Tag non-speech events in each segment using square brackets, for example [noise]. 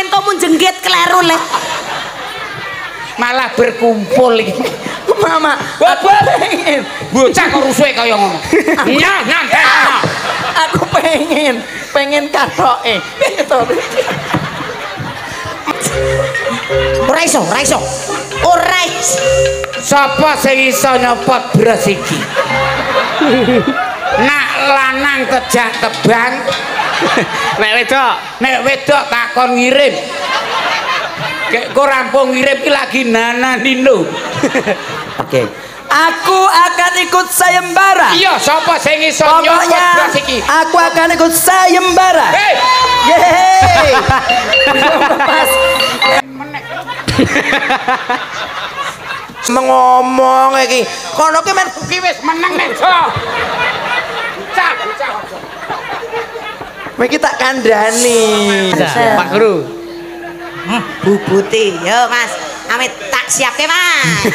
mentomu jenggit kleru le. Malah berkumpul iki. Mama, aku pengen. Bocah kok rusuhe kaya ngono. Nyah, nyantai. Aku pengen, pengen katoke. Ora iso, ora iso. Ora iso. Sapa sing iso nyopot beras iki? Nak lanang tejak tebang, [laughs] Nek wedok, nek wedok takon ngirim. Kek kok rampung ngirim ki lagi Nana Nino. [laughs] Oke. Aku akan ikut sayembara. Iya, sapa sing iso nyopot Pokoknya aku akan ikut sayembara. Hei, Yeay. [laughs] Pas ngomong iki. Kono ki men ki wis meneng nek so. Cak, cak. iki tak kandhani. Pak Guru. Bubuti, yo Mas. Amit tak siapke, Mas.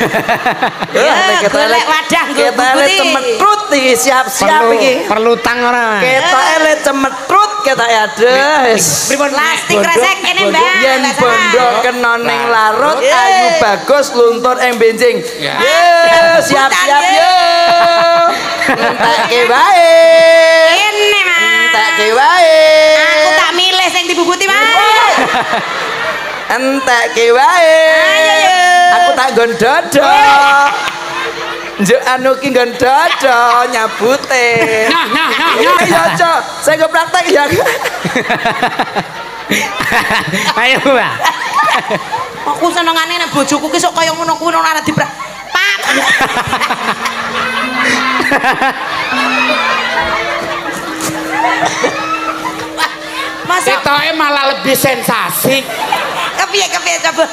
[laughs] Yo, Nek kita golek wadah nggo Kita elek bubuti. cemetrut iki siap-siap Perlu iki. perlu tang ora? Kita elek cemetrut kita ya aduh. Pripun Plastik resek kene, Mbak. Yen bondo kena ning larut ayu bagus luntur ing benjing. Ya. Ye, siap-siap yo. Entekke wae. Ini, Mas. Entekke wae. Aku tak milih sing dibubuti, Mas. [laughs] Entekke wae. Ayo, yo. Aku tak nggon dodo. [laughs] Njuk anu ki nggon dodo nyabute. Nah, nah, nah, nah. Ayo, Cok. Saya ke praktek ya. [laughs] Ayo, Mbak. Aku senengane nek bojoku ki sok kaya ngono kuwi ora diprak. Pak. masa ketoknya malah lebih sensasi. Kepiye kepiye coba.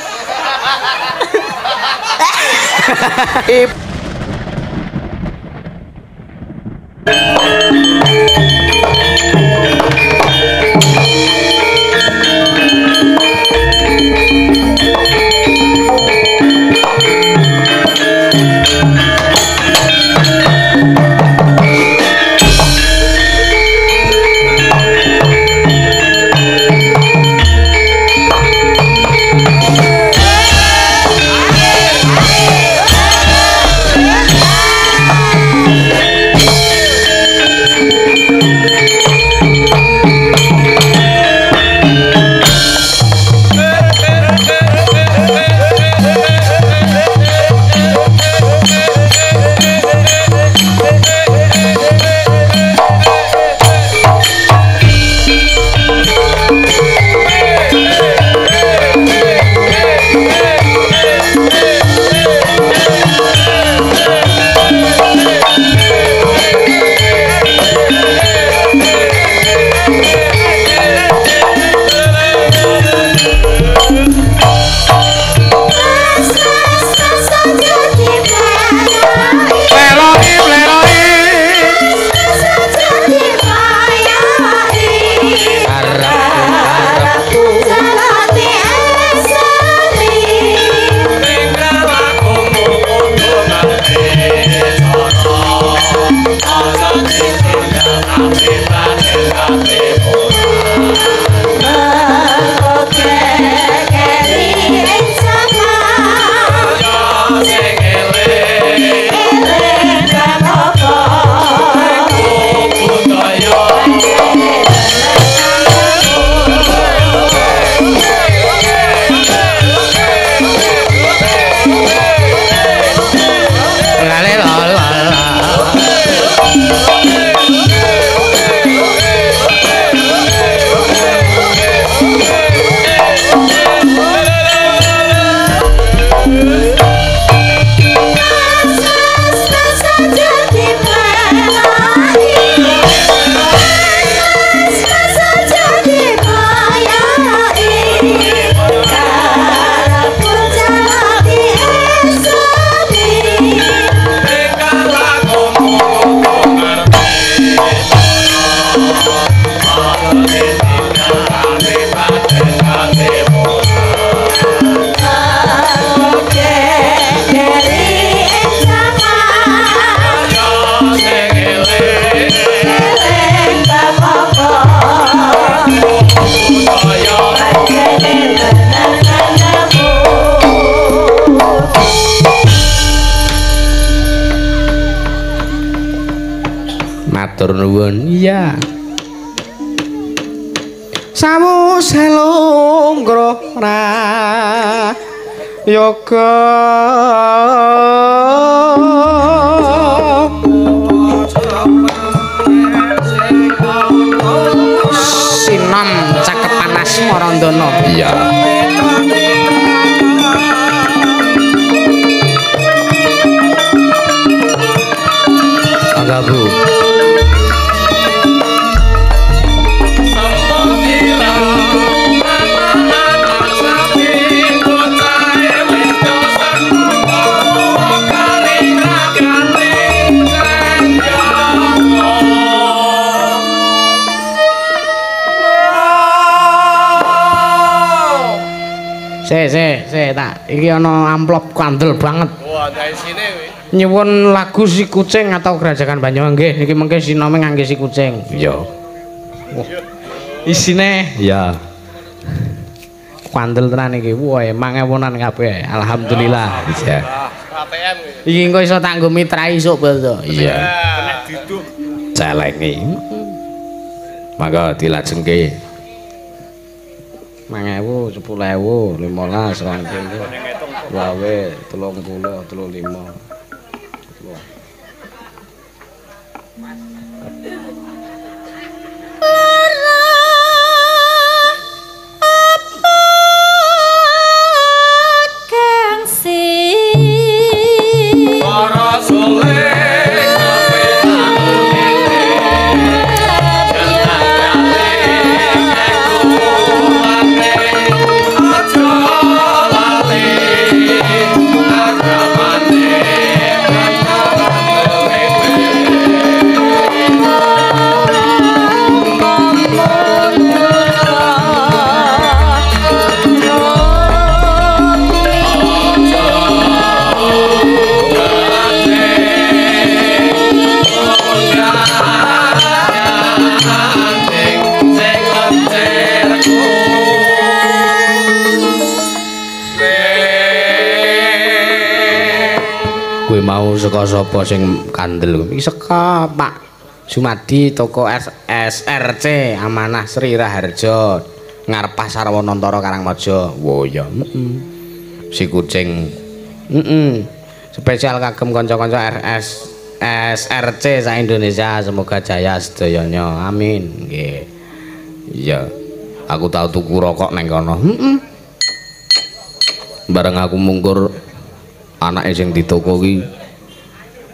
[laughs] Ibu yoga iki ana amplop kandel banget. Wah, dari sini wih. Nyuwun lagu si kucing atau kerajaan Banyuwangi nggih niki mengke sinome ngangge si kucing. iya Isine iya kandel tenan iki. Wah, emang ewonan kabeh. Alhamdulillah. iya ATM wih. Iki engko iso tak nggo mitra isuk beto. iya celengi mangga dilajengke 5000, 10000, 15, wawe telung puluh telung lima. Saka sapa sing kandel Iki saka Pak Sumadi toko SRC Amanah Sri Raharjo ngarep pasar Wonontoro Karangmaja. wo ya si kucing Heeh. Spesial kagem kanca-kanca RS SRC sa Indonesia semoga jaya sedayanya. Amin. Nggih. iya aku tau tuku rokok neng kono Heeh. bareng aku mungkur anake sing di toko ki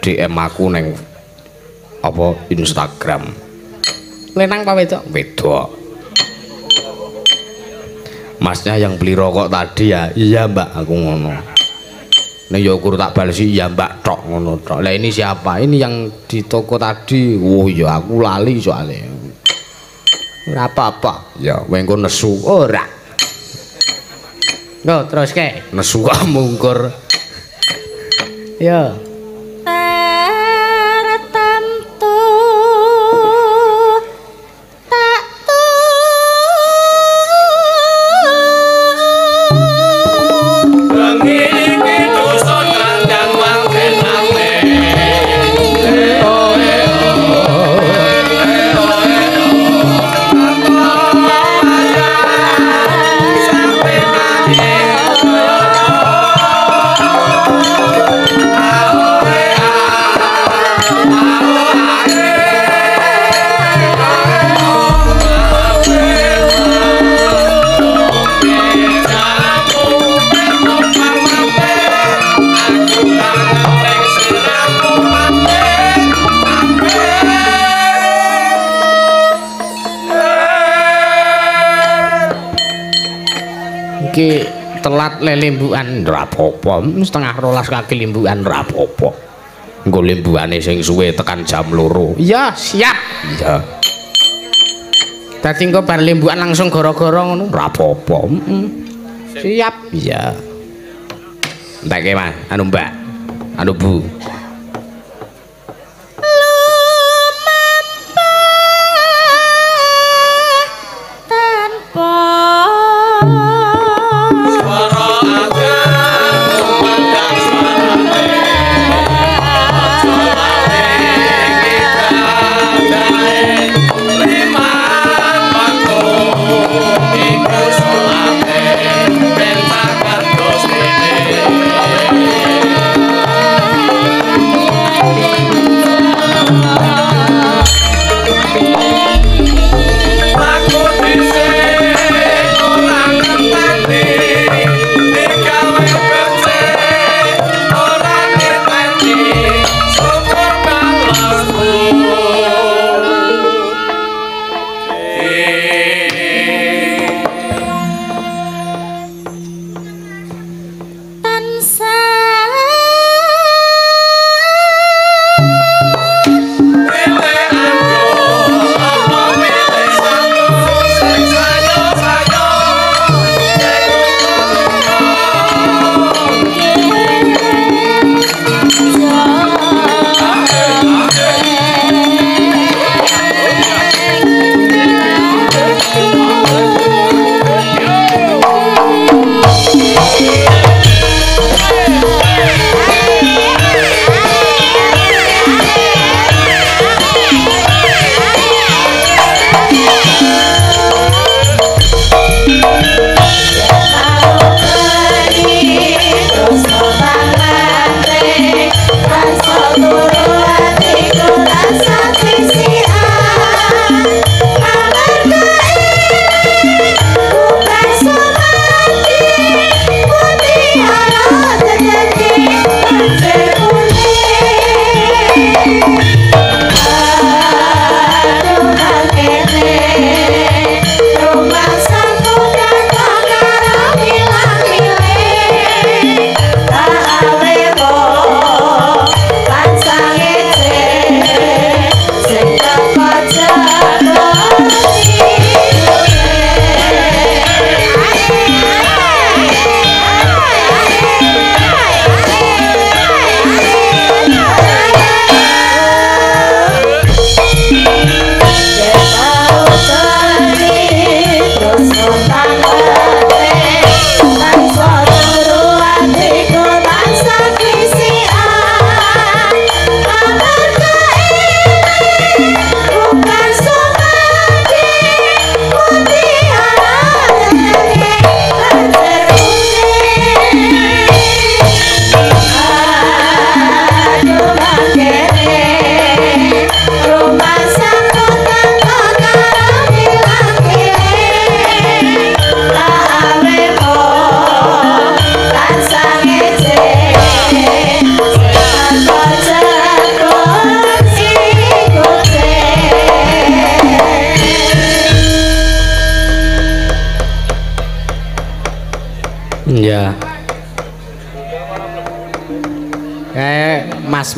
DM aku neng apa Instagram Lenang apa wedok? wedok Masnya yang beli rokok tadi ya iya mbak aku ngono ya ukur tak balesi iya mbak tok ngono tok lah ini siapa ini yang di toko tadi oh ya aku lali soalnya Ora apa-apa. ya wengko nesu Ora. Go terus ke. nesu kamu ngkur Yo. Telat le limbukan ora apa-apa. Setengah rolas kaki limbukan ora apa-apa. engko limbukane sing suwe tekan jam loro Iya, siap. iya Dadi engko bar limbukan langsung gara-gara ngono. ora apa-apa Siap. iya entek mas anu mbak anu bu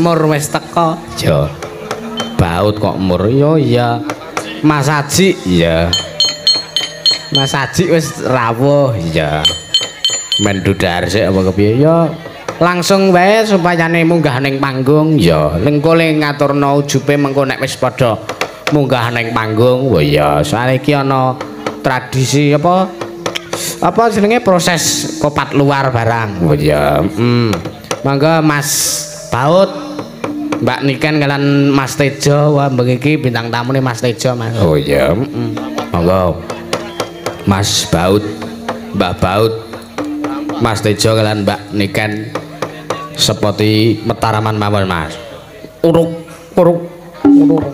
Mur wis teko. Yo. Baut kok Mur. Yo iya. Mas Aji, iya. Mas Aji wis rawuh, iya. Men dudar sik apa kepiye? Yo langsung wae supayane munggah ning panggung, ya. Lengko le ngaturno ujupe mengko nek wis padha munggah ning panggung, wah ya. Soale iki ana tradisi apa? Apa jenenge proses kopat luar barang. Oh ya. Hmm. Mangga Mas Baut Mbak Niken kalian Mas Tejo wah begiki bintang tamu nih Mas Tejo Mas. Oh iya. Mm. Monggo. Mas Baut, Mbak Baut, Mas Tejo kalian Mbak Niken seperti metaraman mawon Mas. Uruk, uruk, uruk.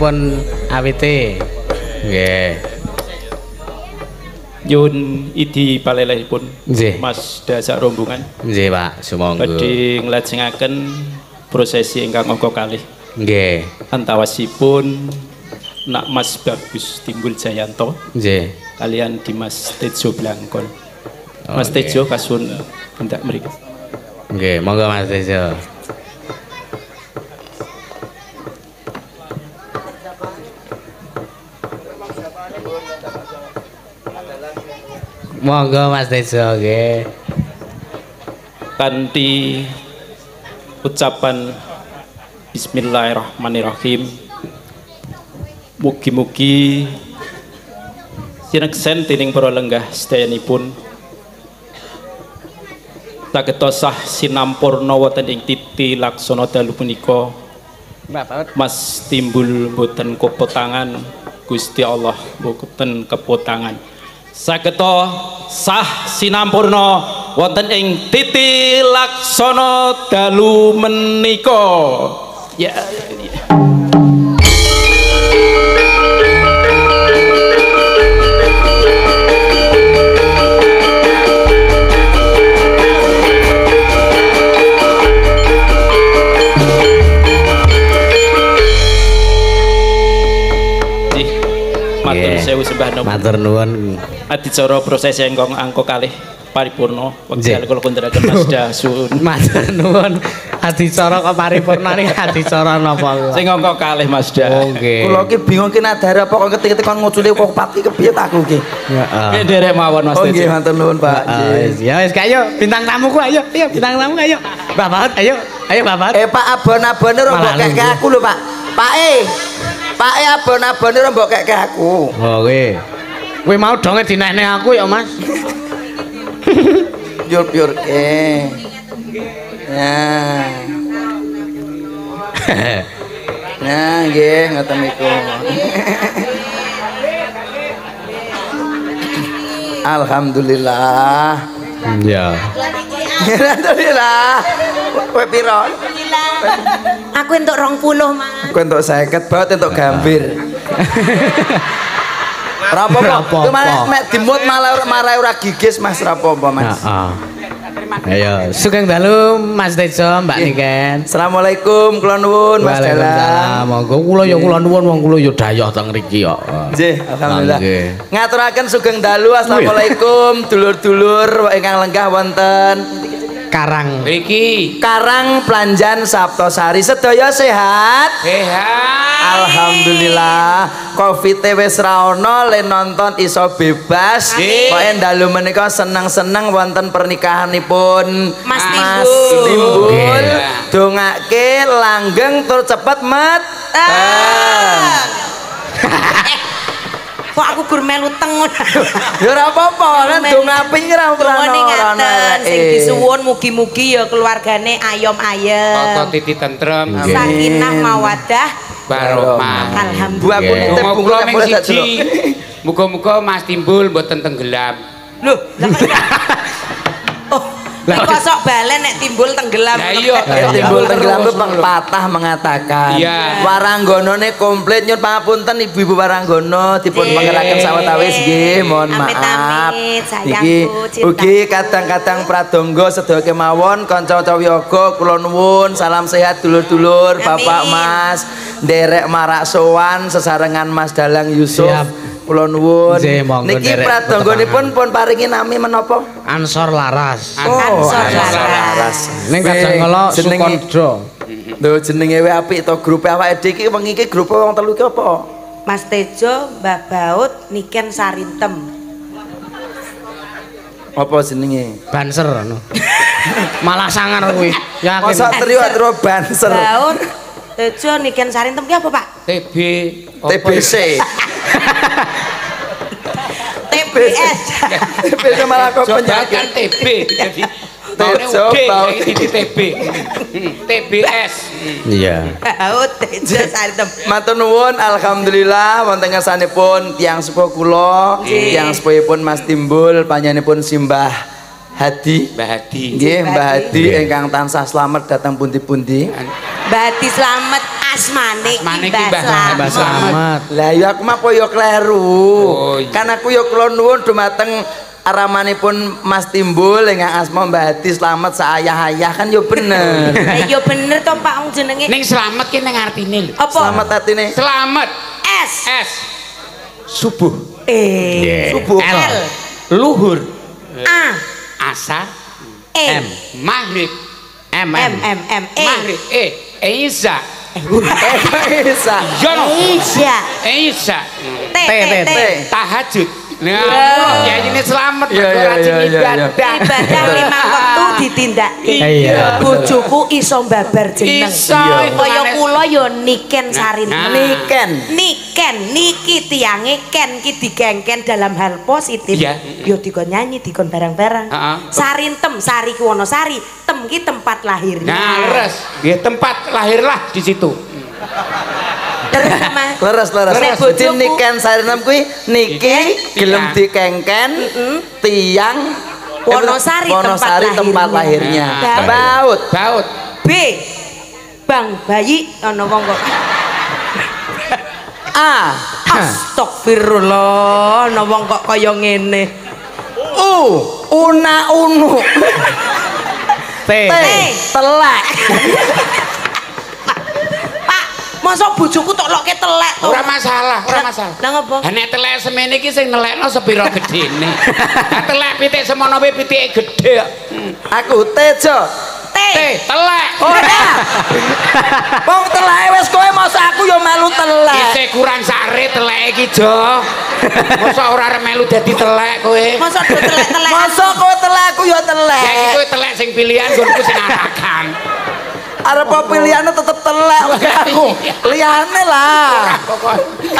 Dipun awiti. Nggih. Yun idi palelehipun. Mas Dasak Rombongan Nggih, Pak, sumangga. badhe nglajengaken prosesi ingkang angka kalih Nggih. antawasipun Nak Mas Bagus Timbul Jayanto Nggih. kalian Dimas Tejo Blangkon. Oh, Mas. Tejo kasun hendak mriku. Nggih, monggo Mas Tejo. Monggo Mas Tejo nggih. Kanthi ucapan Bismillahirrahmanirrahim. Mugi-mugi sineksen dening para lenggah sedayanipun saged sah sinampurna wonten ing titi laksana dalu punika. Mas timbul mboten kepotangan Gusti Allah mboten kepotangan sageta sah sinampurna wonten ing titi dalu menika. Ya, matur Nggih. sewu sembah nopo Matur nuwun. adicara proses ingkang angka kalih paripurna wekdal kula kunduraken Mas Dasun [laughs] Matur nuwun. Adicara kok paripurna niki adicara napa? sing angka kalih Mas Oh, Da nggih. Kula ki bingung ki nadare apa kok ketik-ketik kon ngucule kok pati kepiye aku ki. Heeh. Nggih derek mawon Mas Oh nggih matur nuwun Pak. Ah, wis. Ya wis ayo bintang tamuku ayo. Ayo bintang tamu ayo. Mbak Baut ayo. Ayo Mbak Baut. Eh Pak abon-abone ora mbok Malah keke nunggu. aku lho Pak. Pak E. Pak E abon-abone ora mbok keke aku. Oh, kowe. Kowe mau donge dinehne aku ya, Mas. Pyur-pyur ke. Nah. Nah, nggih ngoten niku. [laughs] Alhamdulillah. Ya. [laughs] Alhamdulillah. Kowe piro? [laughs] Aku entuk 20, Mas. Aku entuk 50 baut entuk gambir. Rapopo. Malah mek dimut malah ora- marai ora gigis Mas rapopo Mas. Heeh. Ayo, sugeng dalu Mas Tejo, Mbak Niken. Assalamualaikum kula nuwun Mas Waalaikumsalam. Dalam. Monggo kula ya kula nuwun wong kula ya dayoh teng mriki kok. Nggih, alhamdulillah. Nggih. Ngaturaken sugeng dalu Assalamualaikum dulur-dulur ingkang lenggah wonten Karang Iki Karang Planjan Saptosari sedaya sehat. Sehat. Alhamdulillah. Covid wis ra ono le nonton iso bebas. Pokoke dalu menika seneng-seneng wonten pernikahanipun Mas Timbul. Timbul. Dongake langgeng tur cepet met. Ah. [laughs] Kok aku gur melu tengun. [laughs] Ya ora apa-apa, kan dongaping ra ora ngaten sing Eh. disuwun mugi-mugi ya keluargane ayom ayem. Toto titi tentrem. Sakinah mawadah. Barokah. Aku Alhamdulillah. nitip Donga bungkus kula ming tak siji. Muga-muga Mas Timbul mboten tenggelam. Kok- [laughs] [laughs] Oh, lah kosok balen nek timbul tenggelam. Lah iya. Ya, timbul tenggelam itu patah mengatakan Iya. waranggonone komplit nyun pangapunten ibu-ibu waranggono dipun pangeraken sawetawis nggih mohon maaf iki ugi kadang-kadang pradonga sedaya kemawon kanca-kanca wiyaga kula nuwun salam sehat dulur-dulur. Bapak Mas nderek marak sowan sesarengan Mas Dalang Yusuf Siap. Kula nuwun niki pradonganipun pun paringi nami menapa Ansor Laras Oh, Ansor Laras. Ning Jenenge- Sukondro Lho jenenge wae apik to grup awake dhewe iki wengi iki grup wong telu iki apa? Mas Tejo, Mbah Baut, Niken Sarintem. Apa jenenge? Banser no. [laughs] Malah sangar kuwi. Yakin. Masa trio trio banser. Baut, Tejo, Niken Sarintem ki apa, Pak? TB. TBC. TBS. TBC malah kok ya? Coba kan penyakit. TB. Jadi Tejo, saiki titi TB. TBS. Iya. Baut, Tejo, Sarintem. Matur nuwun alhamdulillah wonten ngersanipun tiyang sepuh kula, tiyang sepuhipun Mas Timbul, panjenenganipun Simbah Hadi. Mbah Hadi. Nggih, Mbah Hadi ingkang tansah slamet datang pundi-pundi. Mbah Hadi Slamet asmane ki Asmane ki Mbah Slamet. Slamet. Lah ya aku mah koyo kleru. Oh, iya. Kan aku ya kula nuwun dumateng aramanipun Mas Timbul ingkang asma Mbah Hadi slamet saayah-ayah kan ya bener. [laughs] Eh yo bener to Pak wong jenenge. Ning selamat ki ning artine lho. Apa? Slamet atine. Selamat. S. S. Subuh. E. Subuh. L. Luhur. A. Asar. E. M. Maghrib. M M M M E. Maghrib. E. Isya. Eh. Yo no. Isya. T T, T T. T. Tahajud. Nah, ya ini selamat rajin iya, iya, iya. ibadah. Ibadah lima waktu ditindak. Iya. Bojoku iso mbabar jeneng. Iso, Kaya kula yo niken sarin. Niken. Niken niki tiange ken ki digengken dalam hal positif. Iya. Yo dikon nyanyi dikon barang-barang. Heeh. Sarintem sari ki Wonosari, tem ki tempat lahirnya. Nah, leres. Nggih, tempat lahirlah di situ. [laughs] Leres leres. Nek Jadi niken sarenam kuwi niki gelem dikengken tiang Wonosari, Wonosari tempat tempat lahirnya. Nah, Baut. Baut. B. Bang bayi ana wong kok. A. [laughs] Astagfirullah, ana wong kok kaya ngene. U. Una unu. T. T. Telek. [laughs] Masa bojoku tok lokke telek to? Ora masalah, ora masalah. Lah ngopo? Ha nek telek semene iki sing nelekno sepira gedene. [laughs] Telek pitik semono wae pitike gedhe. Aku Tejo. T. Teh, telek. Ora. [laughs] Wong teleke wis kowe masa aku yo melu telek. Isih kurang sare telek iki, Jo. Masa ora arep melu dadi telek kowe? Masa do telek-telek. Masa kowe telek aku yo Ya iki telek. kowe telek sing pilihan gonku sing arakan. Arep apa pilihannya tetep telek oke aku. Liyane lah.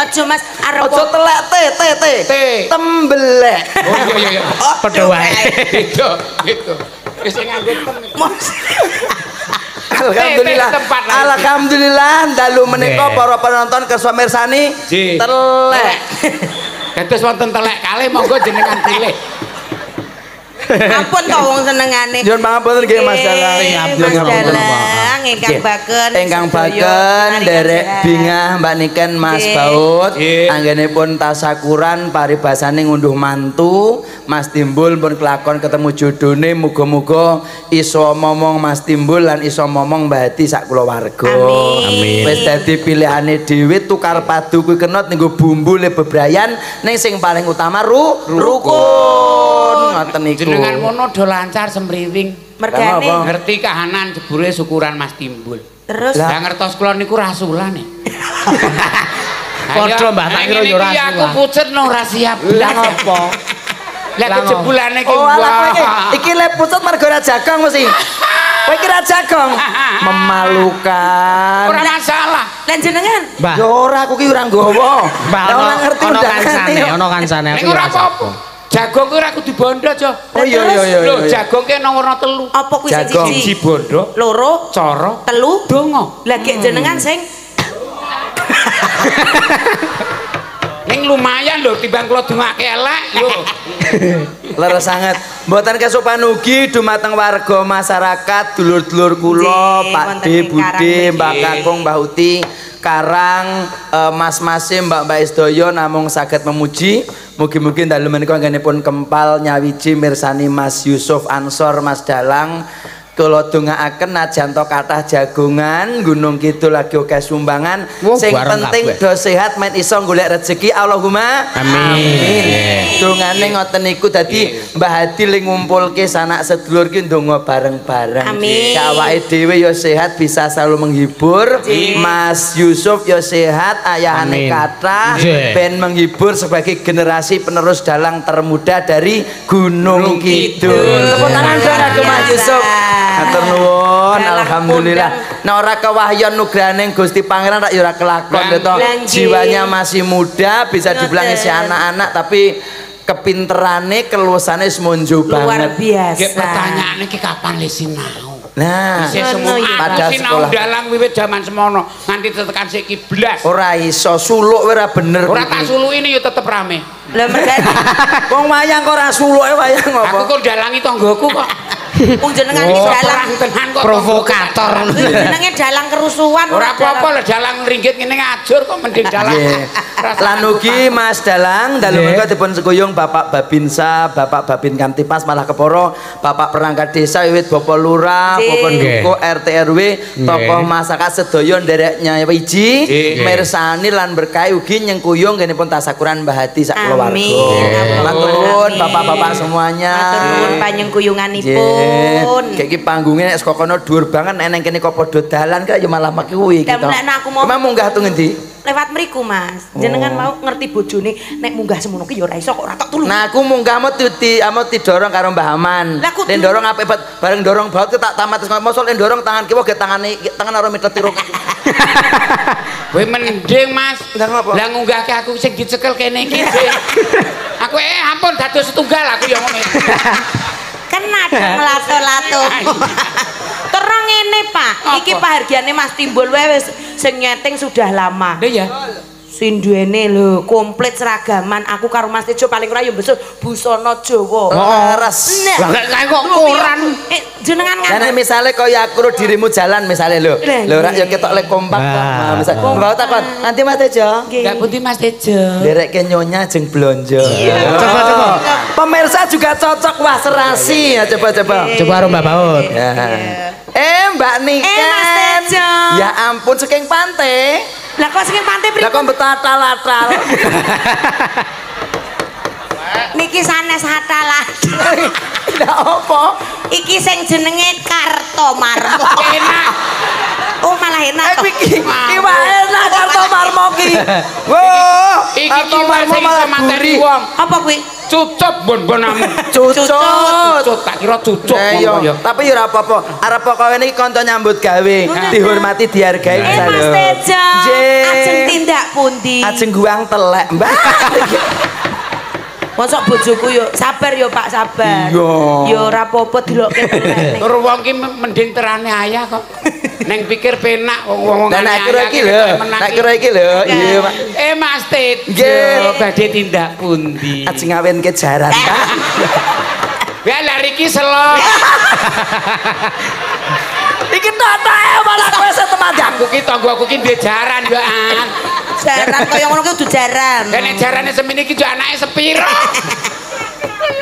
Aja Mas, arep Ojo telek te te te. T. Tembelek. Oh iya iya iya. Padha wae. Gitu, gitu. Wis sing nganggo tem. Mas. [laughs] Alhamdulillah. Alhamdulillah dalu menika para penonton kersa mirsani telek. Dados wonten telek kalih monggo jenengan pilih. Ampun to wong senengane. Nyuwun pangapunten nggih Mas Dalang. Mas. Dalang ingkang baken. Ingkang baken narikan derek sehat. bingah Mbak Niken Mas. Baut anggenipun tasakuran paribasane ngunduh mantu Mas Timbul pun kelakon ketemu jodone muga-muga iso momong Mas Timbul lan iso momong Mbak Hati sak kulawarga. Amin. Wis dadi pilihane dhewe tukar padu kuwi kenot nggo bumbu le bebrayan ning sing paling utama ru rukun. Ngoten niku. Jenengan mono do lancar semriwing. Mergane. Lah, apa? Ngerti kahanan jebule syukuran Mas Timbul. Terus Lah ngertos kula niku rasulan e. [laughs] Padha, Mbah, tak kira yo rasulan. Aku pucet no ra siap. Lah ngopo? Lah Lah, kejebulane ki Oh, alah kowe iki lep pucet mergo ra jagong mesti. Kowe iki ra jagong. [laughs] Memalukan. Ora masalah. lan jenengan Ya ora aku ki ora nggawa. Mbah Lah, ono ora ngerti ono undangan kansane, iki. ono kansane Ning aku ora apa-apa. Jagung kuwi ora kudu bondo, Jo. Oh iya iya iya. Lho, iya. jagung ki ana warna telu. apa kuwi sing Jagong. Siji siji bondo, loro coro, telu donga. lah gek jenengan sing [laughs] Ning lumayan lho timbang kula dongake elek lho. [laughs] Leres sangat. Mboten kesopan ugi dumateng warga masyarakat, dulur-dulur kula, Nggih, Pak D, Bude, Karang Mbak. Kakung, Mbak Uti, Karang, eh, mas-mase Mbak-mbak Isdoyo namung saged memuji. Mugi-mugi dalu menika anggenipun kempal nyawiji mirsani Mas Yusuf Ansor, Mas Dalang. Kula dongaaken najan to kathah jagongan Gunung Kidul lagi oke sumbangan Wah, sing penting do sehat men iso golek rezeki Allahumma Amin. Nggih. Dongane ngoten niku dadi Mbah Hadi ling ngumpulke sanak sedulur ki ndonga bareng-bareng. Amin. Awake dhewe ya sehat bisa selalu menghibur. Mas Yusuf ya sehat, ayahane Amin. kathah Nggih. ben menghibur sebagai generasi penerus dalang termuda dari Gunung Kidul. Tepuk tangan dong Mas Yusuf. Matur nuwun, alhamdulillah. Nek ora kewahyan nugraning Gusti Pangeran rak ya ora kelakon to. Jiwanya masih muda, bisa dibilang si anak-anak tapi kepinterane keluasane semonjo luar banget. biasa Gek pertanyaane ki kapan le sinau? Nah, Isih semua ya, Pada aku sinau sekolah. dalang wiwit jaman semono nganti tekan saiki blas. ora iso suluk ora bener. Ora tak suluki ini ya tetep rame. lah mergane [laughs] Wong wayang kok ora suluke wayang Aku apa? kok dalangi tanggoku kok. [laughs] [laughs] wong jenengan iki Oh, dalang perang tenan kok. Provokator. [laughs] jenenge dalang kerusuhan Ora apa-apa lah dalang ringgit ngene ngajur kok mending dalang. Nggih. Rasa Lan ugi Mas Dalang dalu Nggih. menika dipun seguyung Bapak Babinsa, Bapak Babin Kamtipas malah keporo, Bapak perangkat desa wiwit Bapak Lurah. Bapak. Duko RT RW, tokoh masyarakat sedaya ndereknya wiji, Nggih. mirsani lan berkah ugi nyengkuyung genipun tasakuran Mbah Hati sak keluarga. Amin. Matur. Bapak-bapak semuanya. matur nuwun panyengkuyunganipun Kayak iki panggungnya nek saka kono dhuwur banget eneng kene kok padha dalan kaya ya malah mek kuwi Lah, gitu. nek aku mau- Emang munggah tuh ngendi? lewat mriku Mas jenengan mau ngerti bojone nek munggah semono ki ya ora iso kok ora tak tulung Nah, aku munggah mau di amo didorong karo Mbah Aman. Den dorong banget. bareng dorong baut tak tamat terus mosok den dorong tangan kiwa ge tangane tangan karo mitet tiro. Kowe [laughs] mending Mas. Lah, ngunggahke aku sing dicekel kene iki. [laughs] Aku eh ampun dados setunggal aku ya ngono. [laughs] kena dong lato-lato [laughs] terang ngene Pak. Iki pahargyane Mas Timbul wae wis sing nyeting sudah lama. Lha ya. Sing duwene lho komplit seragaman aku karo Mas Tejo paling ora ya besok busana Jawa Laras. Nah. Lah kayak kok koran. eh jenengan kan misale kaya aku dirimu jalan misale lho. Lho iya. ya ketok lek kompak kok. Misal bawa takon, nanti Mas Tejo. Enggak pundi Mas Tejo. Derekke nyonya jeng blonjo. Coba, coba. Pemirsa juga cocok wah serasi ya coba coba. Coba karo Mbak Baut. Eh Mbak Niken. Eh, Mas Tejo. Ya ampun saking pantai. lah kok sing pantai Lah pripun kok betatal-atal. [laughs] niki sanes hatalah Lah [laughs] apa? iki sing jenenge Kartomarmo [laughs] Enak. oh malah enak Eh toh. iki iki wae enak kartu marmo ki. Wah, Iki kartu ki marmo malah materi gurih. wong. apa kuwi Cucup bon-bonamu. Cucut. Cucut tak kira cucuk Eh, yo. ya. Tapi yo ora apa-apa. Arep pokoke niki kanca nyambut gawe, dihormati, dihargai eh Mas. Tejo ajeng tindak pundi Ajeng guang telek, Mbak. [laughs] Mosok bojoku yo sabar yo Pak sabar. Iya. Yo ora apa-apa dilokke. [laughs] Tur wong ki mending terane ayah kok. [laughs] Neng pikir penak wong-wong Lah nek kira iki lho, nek kira iki lho, iya Pak. Eh Mas Tejo, Nggih. badhe tindak pundi? Ajeng ngawinke jaran, Pak. [laughs] Ya lari ki selo. Iki tatae malah kowe setemandang. Aku ki tanggo aku ki duwe jaran yo an. Jaran kaya ngono ki kudu jaran. Nek jarane semene iki jo anake sepiro? [laughs]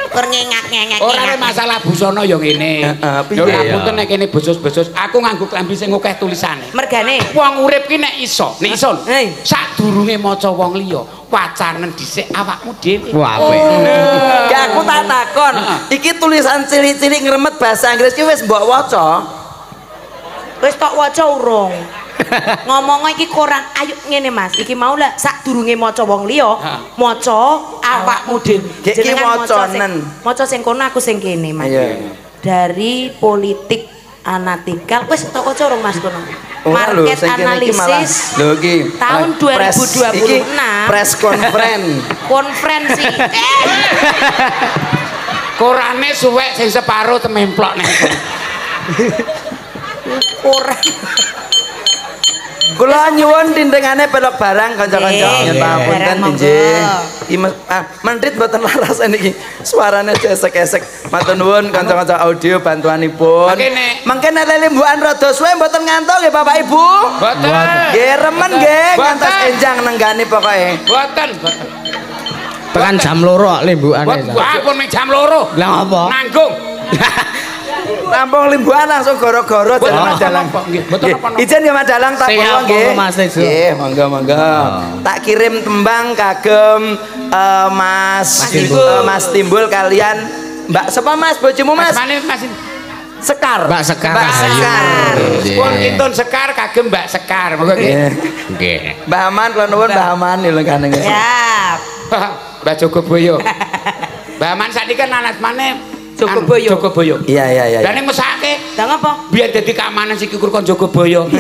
Kur ngengak-ngengak. Ora masalah busana ya ngene. Heeh, piye Ya ya? punten nek kene bosos-bosos, aku nganggo klambi sing akeh tulisane. Mergane. Wong urip ki nek iso, nek iso. Sadurunge maca wong liya, pacaran dhisik awakmu dhewe. Wah, apik. Ya aku tak takon. Iki tulisan cilik-cilik ngremet bahasa Inggris ki wis mbok waca. Wis tok waca urung. Ngomong iki kurang ayo ngene Mas. Iki mau lah sadurunge maca wong liya, Ha. maca awakmu dhewe. Ki- ki Jenengan maca sing macanen. maca sing kono aku sing kene Mas. Dari politik anatikal wis tok waca urung Mas kono. Market analisis lho iki tahun eh, press- 2026. iki press conference. [laughs] konferensi. Eh, Korane suwek sing separo tememplok nek. kurang. Kula nyuwun tindengane pelok barang kanca-kanca. Nggih, Nyuwun nggih. pangapunten Barang monggo. nggih. Iki mes- ah, mentit mboten laras niki. Suarane esek-esek. Matur nuwun kanca-kanca audio bantuanipun. Mangke nek lembukan rada suwe mboten ngantuk nggih Bapak Ibu. Boten. Nggih remen nggih ngantos enjang nenggani pokoke. Boten, boten. Tekan jam loro kok limbukane. Boten. Wah, pun jam loro. Lah apa? Nanggung. [laughs] Rampung limbuhan langsung goro-goro jalan Madalang. Ijen ya Madalang tak pulang nggih. monggo, Mas Tejo. Nggih, monggo monggo. Tak kirim tembang kagem eh, Mas Timbul. eh, Mas Timbul kalian Mbak sapa Mas bojomu Mas Mas? Sekar. Mbak Sekar Mbak. Sekar. Nggih. pun intun sekar kagem Mbak Sekar. Monggo nggih. Nggih. Mbak Aman kula nuwun Mbak Aman lho kaneng. Siap. [laughs] Mbak Jogoboyo. [laughs] Mbak Man sakniki kan anak mana? Jogoboyo. Jogoboyo. Iya iya iya. Lah ning mesake Lah ngapa? biar dadi keamanan si kukur kon Jogoboyo. [laughs]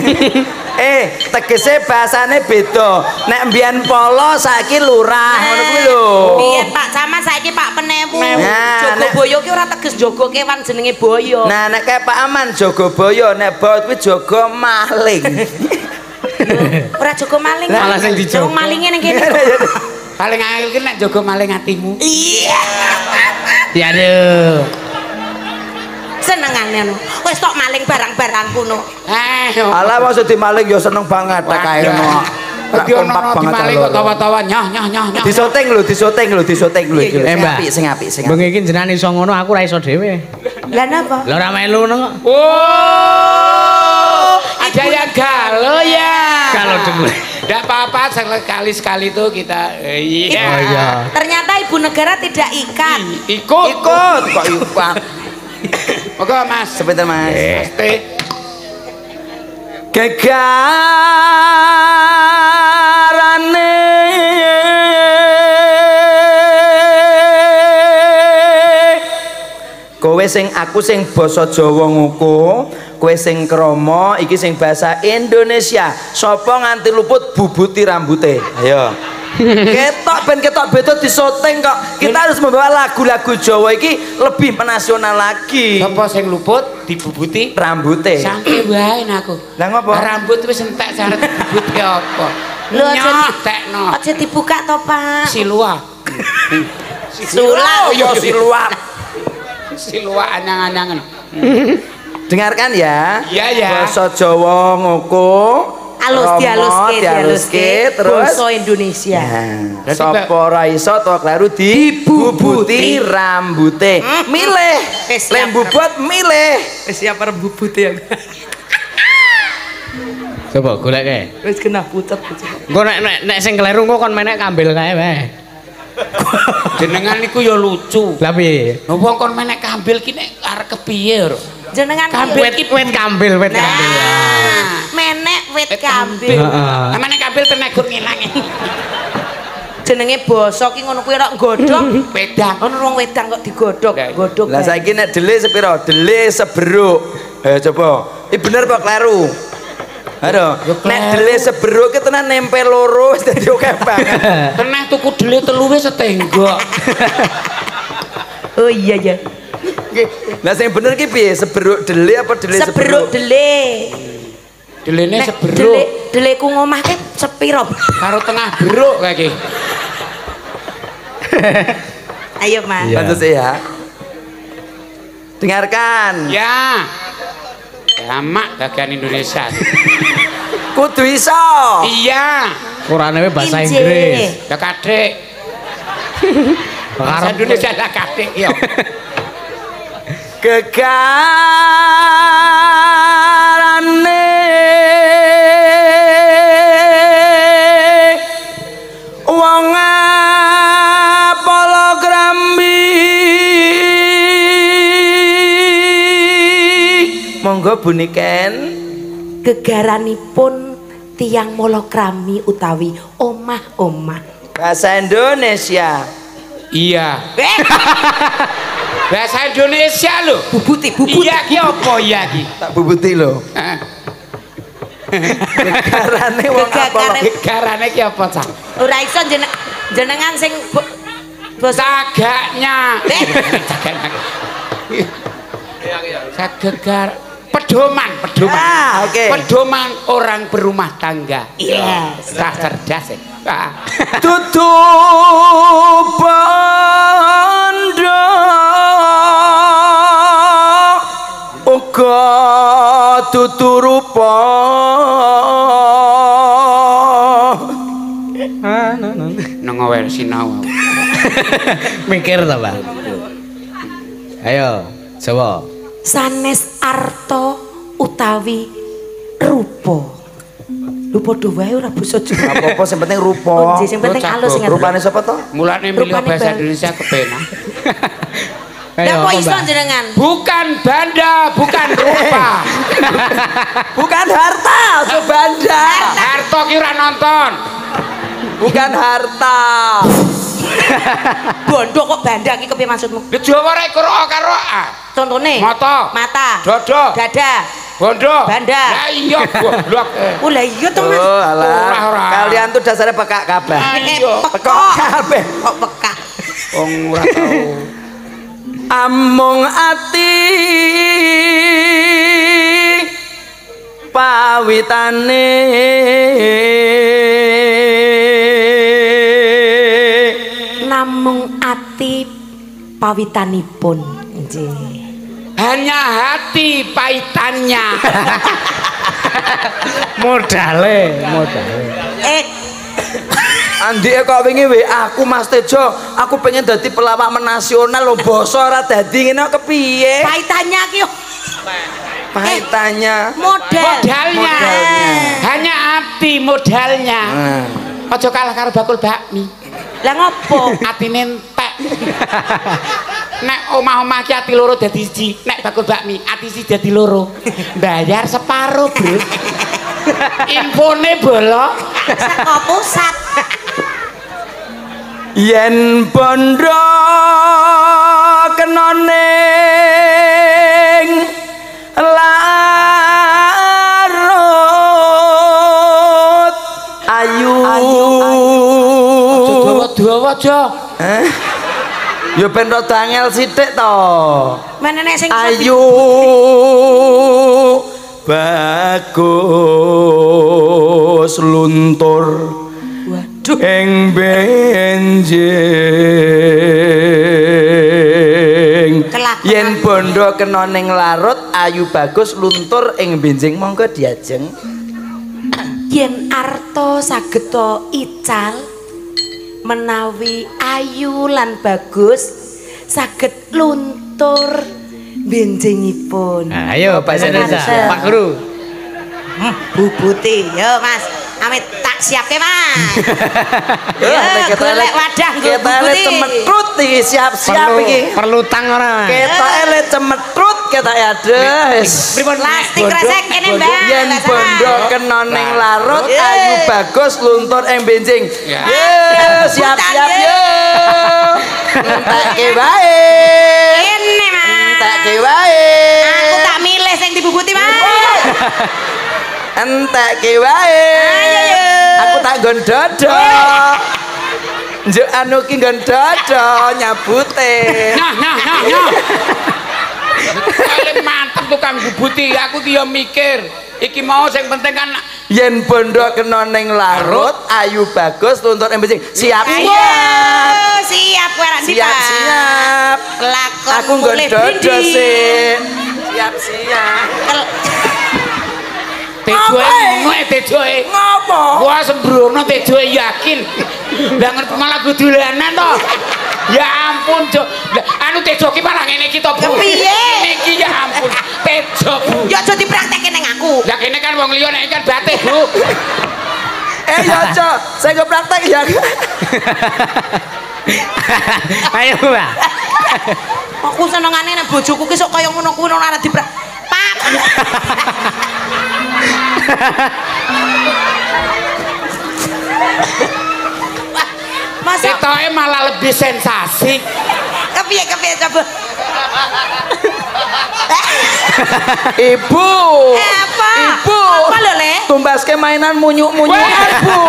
Eh, tegese bahasane beda. Nek mbiyen polo saiki lurah ngono kuwi lho. Piye Pak Camat saiki Pak Penewu. Nah, Jogo nek- boyo ki ora teges jogo kewan jenenge boyo. Nah, nek kayak Pak Aman Jogoboyo, nek baut kuwi jogo maling. Ora jogo maling. Malah sing dijogo. Wong malinge ning kene. Paling angel ki nek jogo maling atimu. Iya. Ya aduh. Senengane anu. Wis tok maling barang-barangku no. Eh. Alah maksud di maling ya seneng banget tak kae ngono. Dadi ono Kompak di lho. kok tawa-tawa nyah nyah nyah nyah. Disoting lho, disoting lho, disoting lho iki. Eh, Sing Mbak. apik, sing apik, sing apik. Bengi iki jenengan iso ngono aku ora iso dhewe. Lah napa? Lah ora melu ngono kok. Oh, ada yang galau ya. Kalau dengar. Tidak apa-apa sekali sekali itu kita eh, iya. Oh, iya. Ternyata ibu negara tidak ikan. Ikut. Ikut kok ikut. Moga Mas. Sebentar Mas. Pasti. Gegarane sing aku sing basa Jawa nguku, kowe sing krama, iki sing bahasa Indonesia. Sopo nganti luput bubuti rambute? Ayo. ketok ben ketok beda disoting kok. Kita harus membawa lagu-lagu Jawa iki lebih menasional lagi. Apa sing luput dibubuti? Rambute. Sangke wae aku. Lah ngopo? Rambut wis entek syarat dibubuti apa? Lho aja. Aja dibuka to, Pak. Silua. Sulap yo siluap. Silua anyang-anyangan. Dengarkan ya. Iya, ya. Basa Jawa ngoko. Alus dialuske dialuske, terus basa Indonesia. Nah, Berarti, sapa ora iso to kleru dibubuti rambute. Milih. Eh, siap. Lembubut milih. Wis siap rebubut ya. Coba goleke. Wis kena. Engko nek nek nek sing kleru engko kon menek kambil kae wae. Jenengan niku ya lucu. Lah piye? Wong kon menek kambil ki nek arek kepiye? Jenengan kambil, wit kambil. Nah, menek wit kambil. Heeh. Amane kambil tenegur ngilange. Jenenge basa ki ngono kuwi ora godhog. Pedang. [laughs] Ono wong wedang kok digodhog, Lah, godhog. Lah saiki nek dele sepiro? Dele seberuk. Ayo coba. Iki bener apa kleru? Aduh, nek dele seberuk ki tenan nempel loro wis dadi oke banget. [laughs] Teneh tuku dele telu wis setenggok. Oh iya ya. Lah sing bener ki piye? Seberuk dele apa dele Seberuk seberuk? dele. Delene seberuk dele deleku ngomahke sepiro? karo tengah beruk kayak iki. Ayo, Mas. Iya. Pantes ya. Dengarkan. Ya. Jamak bagian Indonesia. [laughs] Kudu iso. Iya. Qurane wae bahasa. Inggris. Ya kadek. [laughs] Bahasa Indonesia lah kadek ya. gegarane monggo buniken Gegaranipun tiang molokrami utawi omah-omah. bahasa Indonesia Iya. Eh, [laughs] Bahasa Indonesia lho. bubuti, bubuti. Iya ki apa iya ki? tak bubuti lho gegarane wong Gegagane. Gegarane ki apa, Cak? Ora iso jeneng- jenengan sing bo- basa Sagaknya. Eh. [laughs] Sagegar pedoman, pedoman. ah oke Pedoman orang berumah tangga. Iya. Cah cerdas ya. [laughs] Ah. Tutu bondo uga tutu rupa Nang awel sinau. [laughs] Mikir ta, Pak? Ayo, coba. Sanes arto utawi rupa. Lu padha wae ora basa Jawa. apa-apa sing penting Oh, rupa nggih, sing penting alus sing rupane sapa to Mulane milih Rupane bahasa Indonesia kepenak. [laughs] Lah kok iso jenengan? Bukan banda, bukan rupa. [laughs] bukan harta ojo banda Harto kira nonton. bukan harta [laughs] Bondo kok banda iki kepiye maksudmu? Di Jawa rek karo A karo A. Contone? Mata. Mata. Dodo. Dada. Bondo. Banda. Lah iya goblok. [laughs] Oh lah iya to Mas. oh alah Ora, ora. kalian tuh dasarnya pekak kabeh Eh, Ayo. pekok. pekok kabeh Kok peka? Wong ora tau. [laughs] amung ati pawitane pawitanipun. Nggih. Hanya hati paitannya. [laughs] Modale, modale. Eh, Andi kok wingi WA aku Mas Tejo, aku pengen dadi pelawak menasional lho basa ora dadi ngene kok kepiye? paitannya ki yo Pahitanya. model. Modalnya. Modalnya. Hanya hati modalnya. Nah. Ojo kalah karo bakul bakmi. Lah ngopo? Atine. [laughs] Nek omah-omah ki ati loro dadi siji, nek bakul bakmi ati siji dadi loro. Bayar separo, Bro. [laughs] Infone bolok. Sak kok pusat. Yen bondo kenoning larut ayu Dawa-dawa aja. Ya ben rada angel sithik to. Mana nek sing Ayu bagus luntur Waduh. ing benjing. Yen bondo kena ning larut ayu bagus luntur ing benjing. Monggo diajeng. Yen arto saged to ical menawi ayu lan bagus saged luntur benjingipun Nah, ayo Indonesia. Mantap. Pak Guru. bubuti yo mas amit tak siapke mas [laughs] yo golek wadah nggo bubuti cemetrut iki siap-siap Perlu iki perlu tang ora? kita ele cemetrut kita ya wis. plastik resek kene mbak. Yen bondo kena ning larut ayu bagus luntur ing benjing. Ya. ye siap-siap yo entekke wae. Ini mas. Entekke wae. Aku tak milih sing dibubuti mas. [laughs] Entekke wae. Ayo, yo. aku tak nggon dodo. Njuk anu ki nggon dodo nyabute. Nah, nah, nah, nah. [laughs] Paling mantep tukang bubuti, aku ki yo mikir. Iki mau sing penting kan yen bondo kena ning larut ayu bagus ing benjing siap Ayo siap siap kowe ra siap siap Lakon aku nggon mulih dodo brindi. sih siap siap tejoe Apa, eh? ngono e tejoe. ngopo Wah sembrono tejoe yakin. Lah ngerti malah kudu dolanan to. Ya ampun, Jo. Anu Tejo ki malah ngene iki to, Bu. Kepiye? Niki ya ampun. Tejo, Bu. Ya aja dipraktekke ning aku. Lah kene kan wong liya nek kan batih, Bu. [laughs] Eh ya cok, saya ke praktek ya. [laughs] Ayo, Mbak. [laughs] Aku senengane nek bojoku ki sok kaya ngono kuwi ora diprak. Pak. Masa Ketoke malah lebih sensasi. kepiye kepiye coba. [laughs] Ibu. Eh, apa? Ibu. Apa lho, Le? Tumbaske mainan munyuk-munyukan. Bu.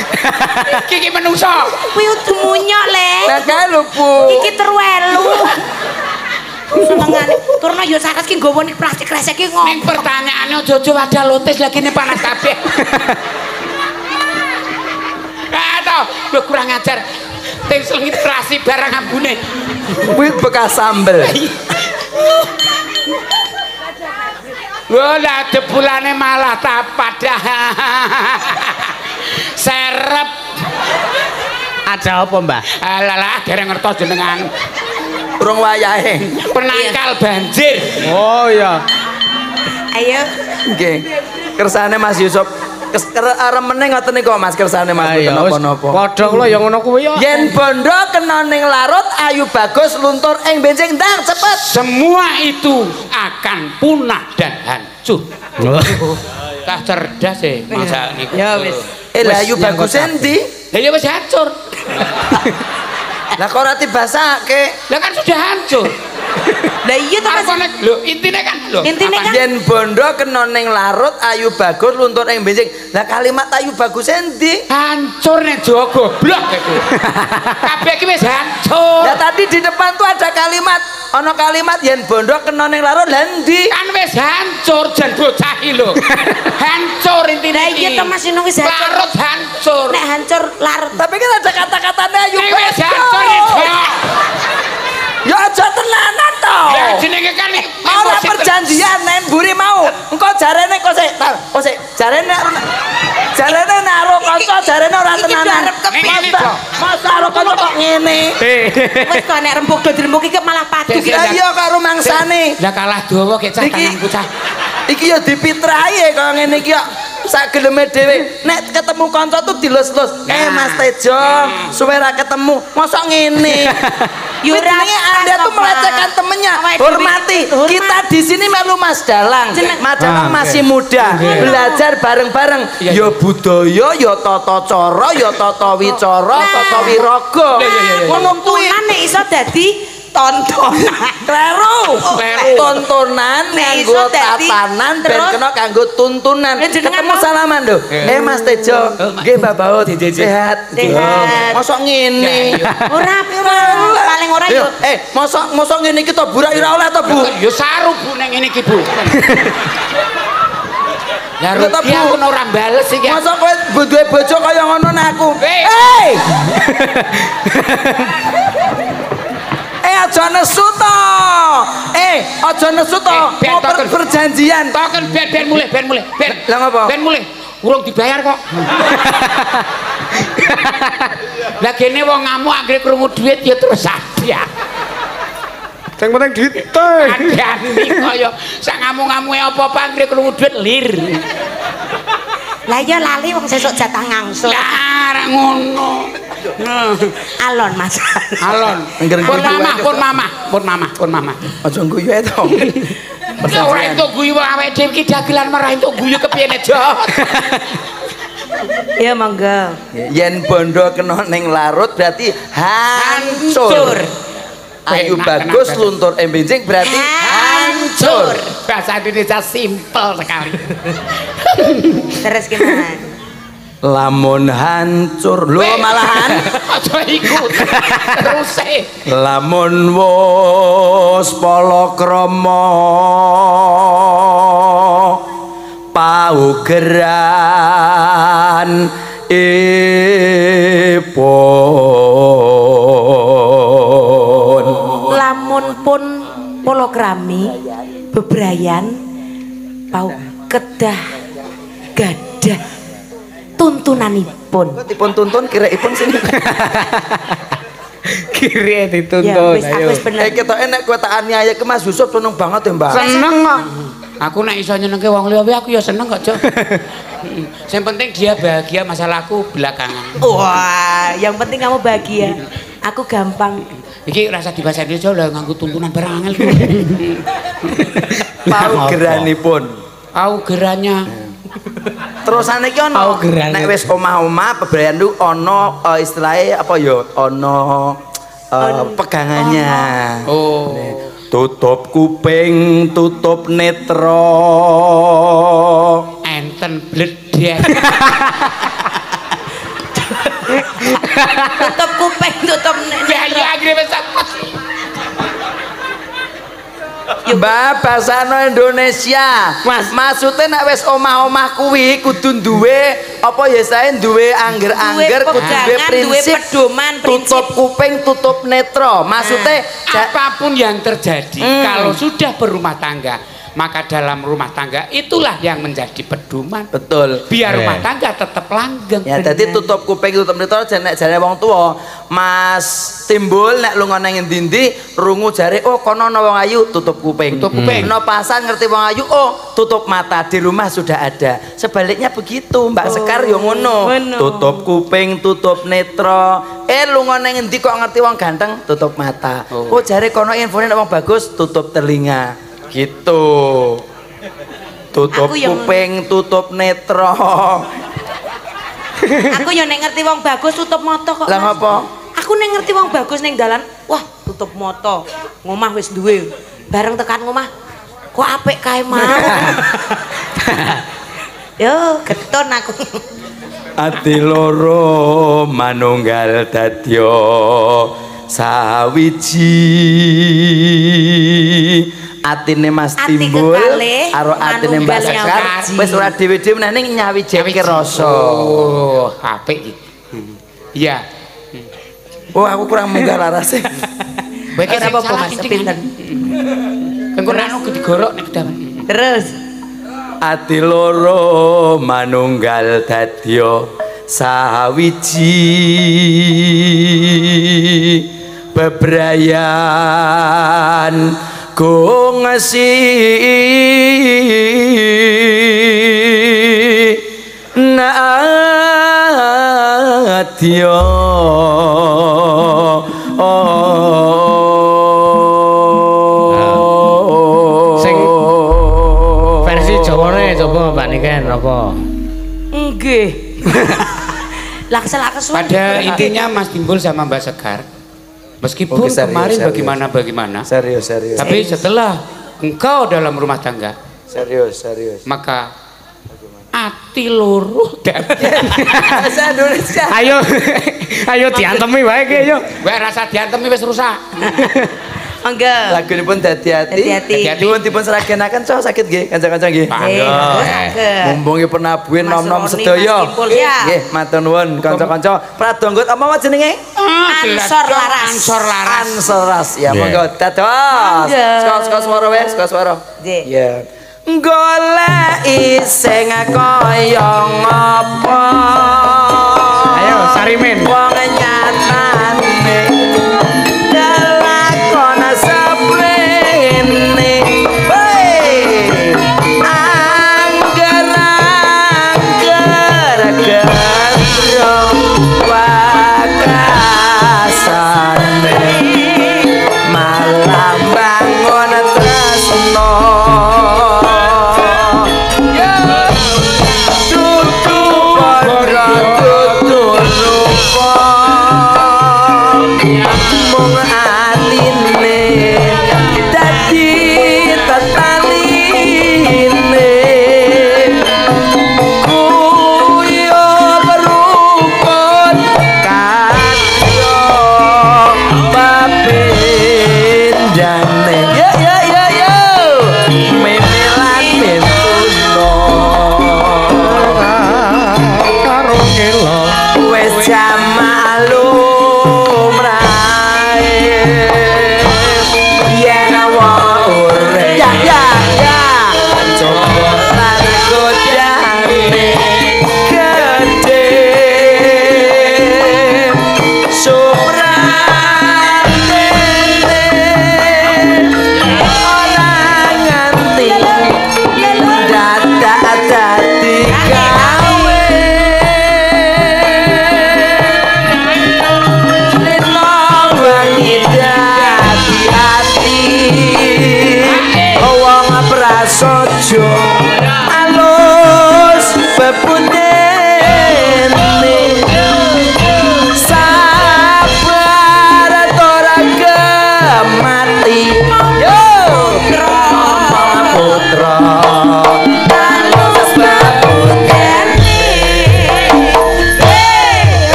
[laughs] Iki ki menungso. Kuwi udu munyok, Le. Nah, kae lho, Bu. Iki terwelu. Senengane turno yo sakes ki nggawa plastik resek ki Ning ngomong. pertanyaane aja-aja wadah lotis lagi ini panas kabeh. [laughs] Ah, toh, lu kurang ajar. Ting selengit terasi barang ambune. Kuwi bekas sambel. Wah, lah debulane malah tapat dah. Serep. Ada apa, Mbak? Alah, dereng ngertos jenengan. Urung wayahe. Penangkal banjir. Oh, iya. Ayo. Nggih. Kersane Mas Yusuf. Kes arep meneh ngoten niku Mas kersane Mas Ayo, mboten napa-napa. Padha kula ya ngono kuwi ya. Yen bondo kena ning larut ayu bagus luntur ing benjing ndang cepet. Semua itu akan punah dan hancur. Kah cerdas sih masa niku. Ya, wis. Eh lah ayu bagus kota. endi? Lah ya wis hancur. [laughs] Lah kok ora dibasake? Lah kan sudah hancur. Lah iya to Mas. Lho intine kan lho. Intine kan- Yen bondo kena ning larut ayu bagus luntur ing benjing. Lah kalimat ayu bagus endi? hancur nek Jawa goblok iku. [laughs] Kabeh iki wis hancur. Ya tadi di depan tuh ada kalimat, ono kalimat yen bondo kena ning larut lah endi? Kan wis hancur jan bocah iki lho. [laughs] Hancur intine Lah iki. iya to Mas Inung wis hancur. Larut hancur. Nek hancur larut. Tapi kan ada kata-katanya ayu Nek wis bagus. hancur. [laughs] Ya aja tenanan to. Ya jenenge kan Ora perjanjian nen buri mau. Engko jarene kok sik, kok sik jarene jarene naro kanca jarene ora tenanan. Masa-? Masa karo kanca kok ngene. Wis kok nek rembug do dirembug iki malah padu ki. Lah iya karo mangsane. Lah kalah dawa kek cah Iki- tanganku cah. Iki ya dipitrahi kaya ngene iki kok. Sak geleme dhewe. Nek ketemu kanca tuh dilus-lus. Eh Nah. Mas Tejo, suwe ra ketemu. Mosok ngene. [laughs] Pas, Anda tuh melecehkan temennya. Hormati. hormat. Kita di sini melu Mas Dalang. Mas Dalang Ah, masih muda. Belajar bareng-bareng. Iya, Ya budaya, ya tata cara, ya tata wicara, tata wiraga. Ngono kuwi. Iso dadi tontonan. Kleru. Kleru. Tontonan nganggo tatanan ben terus- kena kanggo tuntunan. Ketemu salaman lho. Eh Mas Tejo, nggih Mbak Baut. Sehat. Sehat. Mosok ngene. Ora ora paling ora Yo, yo. eh, mosok mosok ngene iki to burak ora oleh to, Bu. Ya saru bu neng ini ki bu. [laughs] Ya rugi Bu. aku ora bales iki. Mosok kowe duwe bojo kaya ngono nek aku. Eh. [laughs] Aja nesu to. Eh, aja nesu to. Eh, Mau perjanjian. Token ben ben mulih ben mulih ben. Lah ngapa? Ben mulih. Urung dibayar kok. [laughs] Lah kene wong ngamuk anggere krungu duit ya terus sadya. Sing penting duit. Adani kaya sak ngamuk-ngamuke apa-apa anggere krungu duit lir. Lah iya lali wong sesuk jatah ngangsul. Lah arek ngono. Nah, Alon Mas. Alon. Pun guyu mama, aja. pun mama, pun mama, pun mama. Aja guyu ae to. [laughs] Ya ora entuk guyu awake dhewe iki dagelan marah entuk guyu kepiye nek jot. Ya monggo. Yen bondo kena ning larut berarti hancur. Ayu bagus luntur embenjing berarti hancur. Bahasa Indonesia simpel sekali. [laughs] Terus gimana? Lamun hancur lho malahan [laughs] Aja ikut. Terus e. lamun wis palakrama paugeran ipun Lamun pun polokrami bebrayan pau kedah gadah tuntunanipun. dipun tuntun kira ipun sini [laughs] Kiri Ya dituntun wis aku ayo. wis bener. Eh ketoke nek kowe tak aniaya ke Mas Yusuf seneng banget ya, Mbak. Seneng kok. Aku nek iso nyenengke wong liya aku ya seneng kok, Cok. Yang [laughs] penting dia bahagia, masalahku belakangan. Wah, yang penting kamu bahagia. Aku gampang. Iki rasa dibahasa Indonesia lah nganggo tuntunan barang angel. Pau geranipun. Au geranya Terusane iki ono Paugeran. nek wis omah-omah bebrayan lu ono eh, istilahnya apa ya? Ono eh, pegangannya. Oh. Tutup kuping, tutup netra. enten bledek. [laughs] Mbak bahasa Indonesia. Mas. Maksudnya nek wis omah-omah kuwi kudu duwe apa ya saya duwe angger-angger kudu duwe pegangan, duwe prinsip. pedoman, prinsip. Tutup kuping, tutup netra. Maksudnya ja- Apapun yang terjadi Hmm. kalau sudah berumah tangga, maka dalam rumah tangga itulah yang menjadi pedoman. betul. Biar Eh. rumah tangga tetap langgeng. Ya, jadi tutup kuping tutup netra jan nek jare wong tua, Mas Timbul nek lunga nang endi rungu jare oh kono ana wong ayu tutup kuping. Tutup kuping. No pasan ngerti wong ayu oh tutup mata di rumah sudah ada. Sebaliknya begitu, Mbak Sekar yo ngono. Tutup kuping, tutup netra. Eh lunga nang endi kok ngerti wong ganteng tutup mata. Oh. Oh, jare kono infone nek wong bagus tutup telinga. Gitu. Tutup yang- kuping, tutup netra. Aku yo nek ngerti wong bagus tutup moto kok. Lah ngapa? Aku nek ngerti wong bagus ning dalan, wah tutup moto. Ngomah wis duwe. Bareng tekan ngomah, kok apik kae mau. [laughs] Yo, keton aku. Ati loro manunggal dadya sawiji atine Mas Ati Timbul karo atine Mbak Sekar wis ora dhewe-dhewe meneh ning nyawijake rasa. Oh, apik iki. Iya. Oh aku kurang munggah larase. Kowe [laughs] sing apa-apa, salah Mas, pinten. Engko nek anu digorok nek kedawan. Terus Ati loro manunggal dadya sawiji bebrayan gongsi nadya Sing Versi Jawane coba Mbak Niken apa? nggih. [laughs] Lah keselak kesuwen. Pada intinya Mas Timbul sama Mbak Sekar meskipun Oke, serius, kemarin serius. bagaimana bagaimana serius serius tapi setelah engkau dalam rumah tangga serius serius maka ati loro [laughs] bahasa Indonesia Ayo [laughs] ayo diantemi wae ki ayo. Gue rasa diantem wis rusak. [laughs] Enggak. lagu ini pun hati-hati Hati-hati. Hati-hati. Dipun dipun seragenaken cowok sakit nggih kanca-kanca nggih. Eh, saged. Mumpung iki penabuhin Mas nom-nom sedaya. Timbul, ya. Nggih, matur nuwun kanca-kanca. Pradonggot apa wae jenenge? Ansor laras. Ansor laras. Ansoras ya Nggih. monggo dados. Monggo. Saka-saka swara wae, saka swara. Nggih. Ya. Golek sing kaya ngapa? Ayo Sarimin. Wong nyatane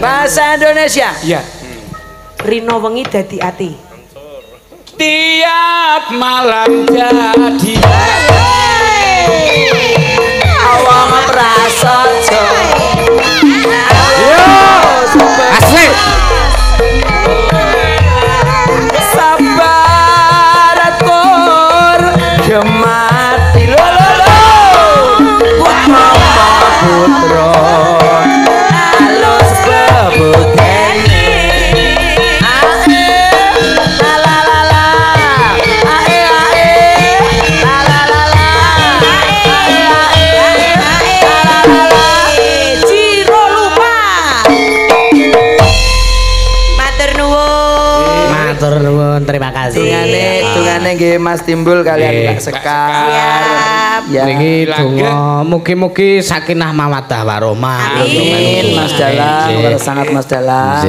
bahasa Indonesia. Iya Rino wengi dadi ati. tiap malam jadi. awang Mas Timbul kalian. Mbak Sekar. Ya. Niki Langit. donga mugi-mugi sakinah mawaddah warahmah. Amin Mas Dalang, karo sangat Mas Dalang.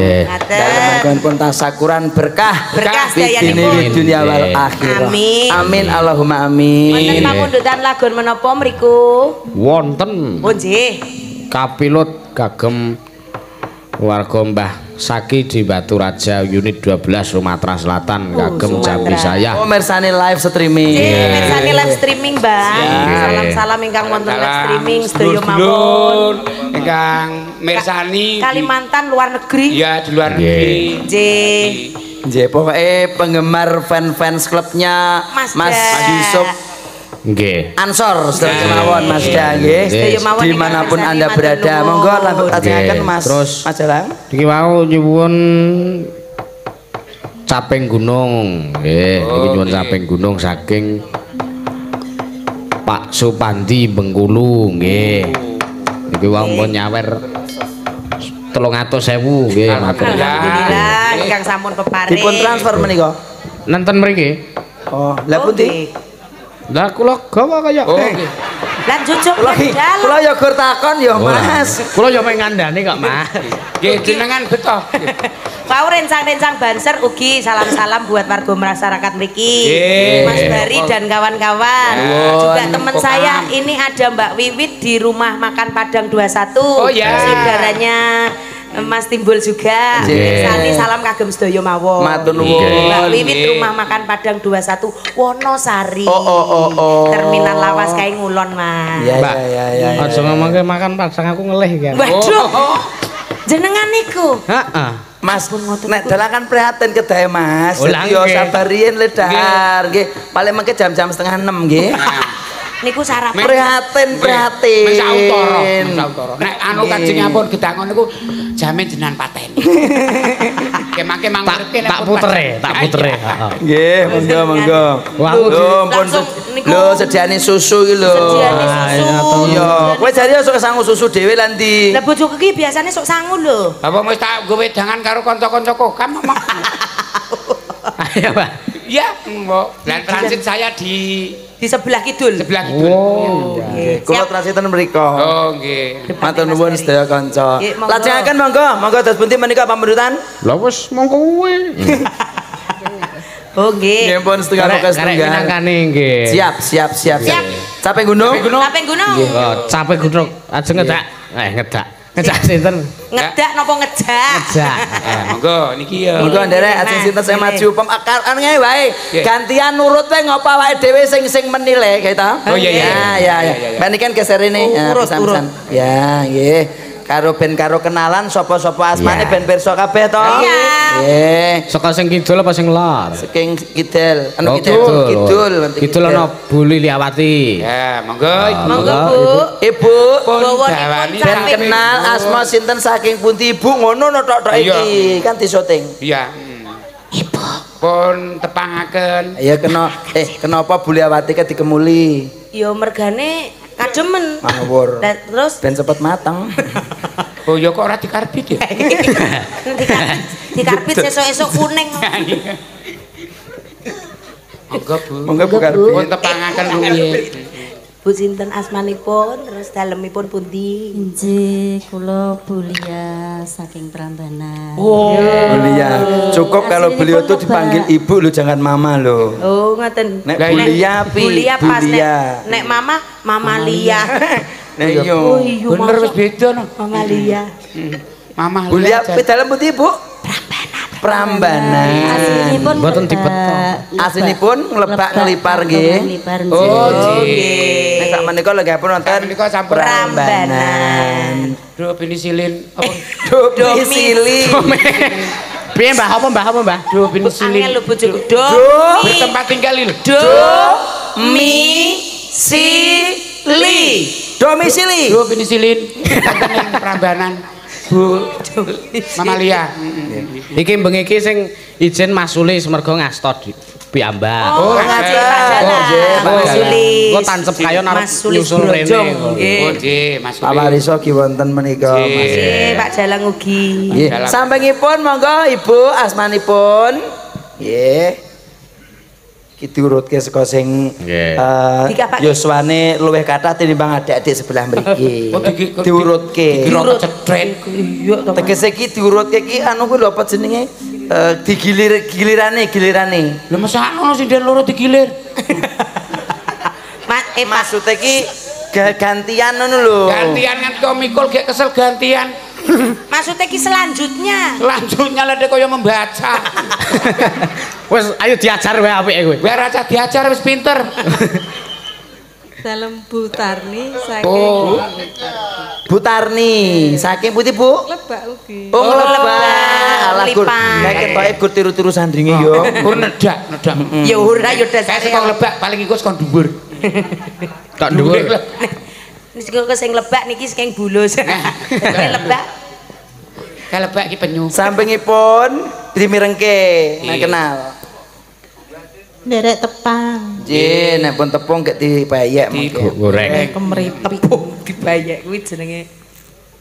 Dalam pun tasakuran berkah. Berkah wid dunia wal Amin. akhirah. Amin. Amin Allahumma Wonten amin. pamundutan lagun menapa mriku? Wonten Oh nggih. kapilut kagem warga Mbah Saki di Batu Raja unit 12 Sumatera Selatan kagem Sumatera. jambi saya. Oh mersani live streaming. Nggih, mirsani live streaming, Bang. Salam-salam ingkang wonten live streaming sedaya mawon. Dulur-dulur ingkang mirsani di- Kalimantan luar negeri. Iya di luar negeri Nggih. Nggih, pokoknya penggemar fan-fans klubnya Mas Mas. Yusuf Nggih. Ansor sedaya mawon Mas Da nggih. Sedaya mawon Dimanapun ingkang Anda berada, monggo atengaken Nggih. Mas. Terus. Mas Dalang. Iki mau nyuwun caping gunung. Nggih, iki nyuwun caping gunung saking Pak Supandi Bengkulu nggih. Iki wau mau nyawer 300.000 nggih matur. Alhamdulillah ingkang sampun keparing. Dipun transfer menika. Nenten mriki. Oh, Oh, pundi? Lah kula gawa kaya. Oh, nggih. Lan jujuk Kula lan dalu. kula ya gur takon ya, Mas. Kula yo mek ngandani kok, Mas. Nggih jenengan beto. [laughs] Pak rencang-rencang banser ugi salam-salam buat warga masyarakat mriki. Nggih. Mas Bari dan kawan-kawan. Nuwun. Juga teman saya ini ada Mbak Wiwit di rumah makan Padang 21. Oh, ya. Saudaranya Mas Timbul juga. Nggih. Sani salam kagem sedaya mawon. Matur nuwun. Wiwit rumah makan Padang 21 Wonosari. Oh oh oh oh. Terminal lawas kae ngulon, Mas. Ya Mbak, ya ya ya. Aja ngomongke makan padang aku ngelih kan. Waduh. Jenengan niku. Heeh. Mas, nek dalan kan prihatin kedae Mas. Oh, yo nggih. sabar riyen le Dar. Nggih. Paling mengke jam-jam setengah 6 nggih. Niku sarapan. Prihatin, prihatin. Wis sautara, wis sautara. Nek anu Kanjeng ampun gedangon niku jamin jenengan pateni. [laughs] Kemangke Tak mangurke tak putere, tak putere. Nggih, monggo monggo. Wah, Lho, pun Langsung lho sediane susu iki lho. Sediane Ah, susu. iya, kowe jare sok sangu susu dhewe lan ndi? Lah bojoku iki biasane sok sangu lho. Apa wis tak gawe wedangan karo kanca-kancaku? Mama. [laughs] Ayo, Mbak. Iya, mbok. Dan transit saya di Di sebelah kidul. sebelah kidul. Oh. Nggih. Kula transiten mriko. Oh, nggih. Matur nuwun sedaya kanca. Monggo. Lajengaken monggo, monggo dos pundi menika pamuritan. Lah wis mongko kuwi. Oh nggih. Nggih pun setengah tunggal. minangkane nggih. Siap, siap, siap. Siap. Capek gunung? Kaping gunung. Oh, capek gudruk. Ajeng ngedak. Eh, ngedak. Ngedak sinten? Ngedak napa ngejak? Ngedak. Eh, monggo niki ya. Monggo nderek ajeng sinten saya maju pem akar anu wae. Gantian nurut wae ngopo awake dhewe sing sing menilai kayak ta. Oh, iya, iya, Ya, ya, ya. Ben iki kan geser ini. Oh, Ya, urut, pisan-pisan. Ya, nggih. Karo ben karo kenalan sapa-sapa asmane Iya. ben pirsa kabeh to. Iya. Nggih. Saka sing kidul apa sing lor? Saking kidul, anu Oh, kidul, kidul, Kidul ana Bu Liliawati. Ya, monggo Ibu. Monggo Bu. Ibu, Bawa ben kenal Bu. asma sinten saking pundi Ibu ngono no tok tok iki kan disyuting. Iya. Ibu. Pun tepangaken. Ya kena eh kenapa Buliawati ke dikemuli? Yo mergane kademen. Ngawur. Lah terus Ben cepet mateng. [laughs] Oh, ya kok ora dikarbit ya? [laughs] dikarbit, dikarbit sesuk-esuk kuning. [laughs] Monggo, Bu. Monggo Bu. Pun tepangaken rumiyin. Bu sinten asmanipun terus dalemipun pundi? Injih, kula Bulia saking Prambanan. Oh. Bulia. Cukup kalau beliau tuh dipanggil ibu lo jangan mama lo. Oh, ngoten. Nek Bulia pi, Bulia pas Bulia. nek, nek mama Mama Lia. [laughs] Iya. Oh iya Bener masa wis beda no. Mama Lia. Mama Bulia lihat. pi dalam putih Bu? Prambanan. Aslinipun Mboten ngelebak- dibeto. lebak. Aslinipun ngelebak Lebak ngelipar atau nggih. ngelipar, Oh, nggih. Nek sak menika lagi pun nonton Menika sampun Prambanan. Duh penisilin apa? Domisili. Piye Mbah? Apa Mbah? Apa Mbah? Duh Angel penisilin. lho bojoku. Do. mi- Bertempat tinggal lho. Do. Mi. Si. Li. Domisili. Duh penisilin. Wonten ing Prambanan. Bu Mama Lia. Iki bengi iki sing izin Mas Suli mergo ngasto piyambak. Oh, Oh, ngaji Oh, nggih, Pak Mas. Sulis. Kok tancep kayo arep Mas Sulis nyusul rene. Nggih. Oh, nggih, Mas Pak Suli. Wariso ki wonten menika Nggih. Pak Jalang ugi. Sampengipun monggo Ibu asmanipun. Nggih. Diurutke saka sing Nggih. eh, yuswane luwih kathah tinimbang adik-adik sebelah mriki. [laughs] Oh, Diurutke. Cetret. To. Pak. Tegese ki diurutke ki anu kuwi lho apa jenenge? Eh, digilir gilirane gilirane. Lah masa ono sing den loro digilir. Mas eh Mas Maksudnya ki ga- gantian ngono lho. Gantian kan komikul gek kesel gantian. Maksudnya ki selanjutnya. Selanjutnya lede kaya membaca. [laughs] Wes ayo diajar wae apike kowe. Biar aja diajar wis pinter. Dalam Bu Tarni saking Oh. Bu Tarni, saking putih Bu. lebak ugi. Oh, Oh, lebah. Alah gur. Nek ketoke gur tiru-tiru sandringe yo. Gur nedak, nedak. Ya ora ya Saya dasare. sekong lebak paling ikut sekong dhuwur. Kok dhuwur. Wis kok sing lebak niki [laughs] sing bulus. Dadi lebak. Kayak lebak iki penyu. Sampingipun dimirengke, nek kenal. Nderek tepang. Nggih, nek pun tepung gek dibayek mengke. Goreng. Kemripik. Dibayek kuwi jenenge.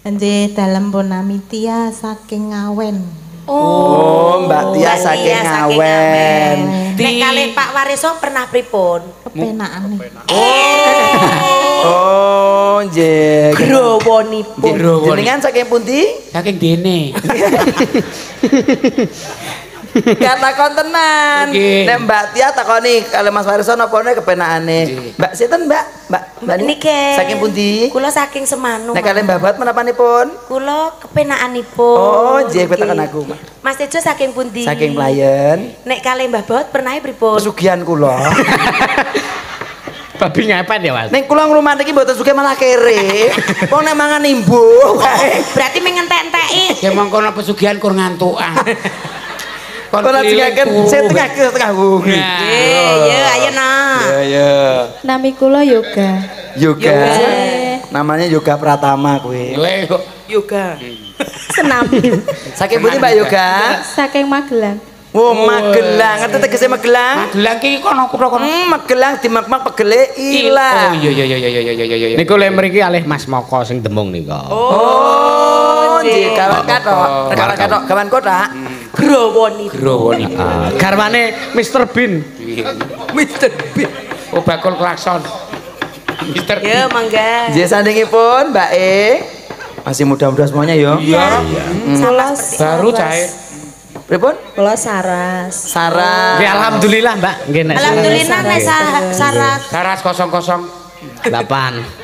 Injih, dalem pun Amitia saking Ngawen. Oh, Mbak Tia Mbak saking Tia saking Ngawen. Nek kalih Pak Wariso pernah pripun? Kepenakan. [laughs] Oh, nggih. Growonipun. Jenengan saking pundi? Saking dene. [laughs] Gak takon tenan. Nggih. Nek Mbak Tia takoni kalau Mas Wariso napa ne kepenakane. Mbak sinten Mbak? Mbak Mbak ni? Niki. Saking pundi? Kula saking Semanu. Nek kalian Mbak Bat menapanipun? Kula kepenakanipun. Oh, nggih kowe takon aku. Mas Tejo saking pundi? Saking pelayan. Nek kalih Mbah Bot pernah pripun? Pesugihan kula. [laughs] Babi ngepet ya, Mas. Ning kula ngrumat iki mboten sugih malah kere. Wong nek mangan imbuh kae. Berarti mengentek-enteki. Ya mongko pesugihan kur ngantukan. [laughs] Kon Ora digaken keliling sing ku. tengah ke tengah wungi. Nah. Eh, ya ayo nah. Ya ya. Nami kula yoga. Yoga. Namanya Yoga Pratama kuwi. Kok Yoga. Senam. Saking pundi Mbak Yoga? Saking Magelang. Oh, Magelang. Ngerti tegese Magelang? Magelang ki kono kutha kono. Hmm, Magelang dimak-mak pegele Oh ilang. iya iya iya iya iya iya iya. Niku lek mriki alih Mas Moko sing demung nika. Oh, nggih, kawan katok, kawan katok, kawan kotak. Growoni. Growoni. Ah, garwane Mr Bean. Mister Bean. Oh bakul klakson. Mister Ya mangga. Nggih sandingipun Mbak E. Masih muda-muda semuanya yo. Iya. Kula Baru cair. Pripun? Kula Saras. Sarah. Nggih alhamdulillah, Mbak. Nggih nek Alhamdulillah nek Sa- Saras. Saras kosong kosong. 8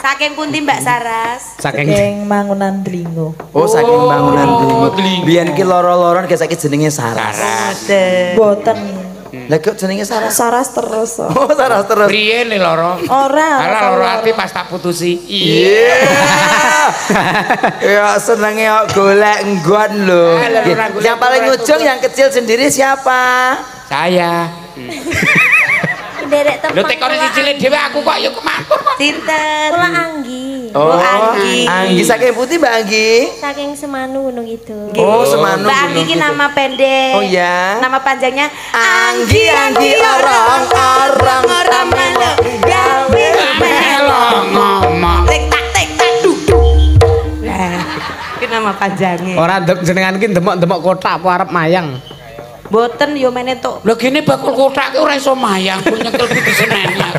Saking pundi Mbak Saras? saking Saking Mangunan Dlingo. Oh, saking bangunan dulu. Dlingo. Biyen iki loro-loron kayak saiki jenenge Saras. Saras. Boten. Lah kok jenenge Saras? Saras terus. oh. Oh, Saras terus. Priye le loro? Ora. Ora loro ati pas tak putusi. Iya. Ya senenge kok golek nggon lho. Yang paling ujung yang kecil sendiri siapa? Saya. [laughs] Derek Lho tekone cicile dhewe aku kok ya kematur kok. Sinten? Kula Anggi. Oh, Anggi. Anggi saking putih Mbak Anggi. Saking Semanu Gunung itu. Oh, semanu. Mbak Anggi ini nama pendek. Oh iya. Nama panjangnya Anggi Anggi orang orang orang gawe Melo ngomong. Tek tak tek tak duk duk. Nah, [laughs] itu nama panjangnya. ora ndek jenengan ki demok-demok kotak apa arep mayang. Boten yo mene tok. Lho gini bakul kotak ki ora iso mayang nyekel putih senennya.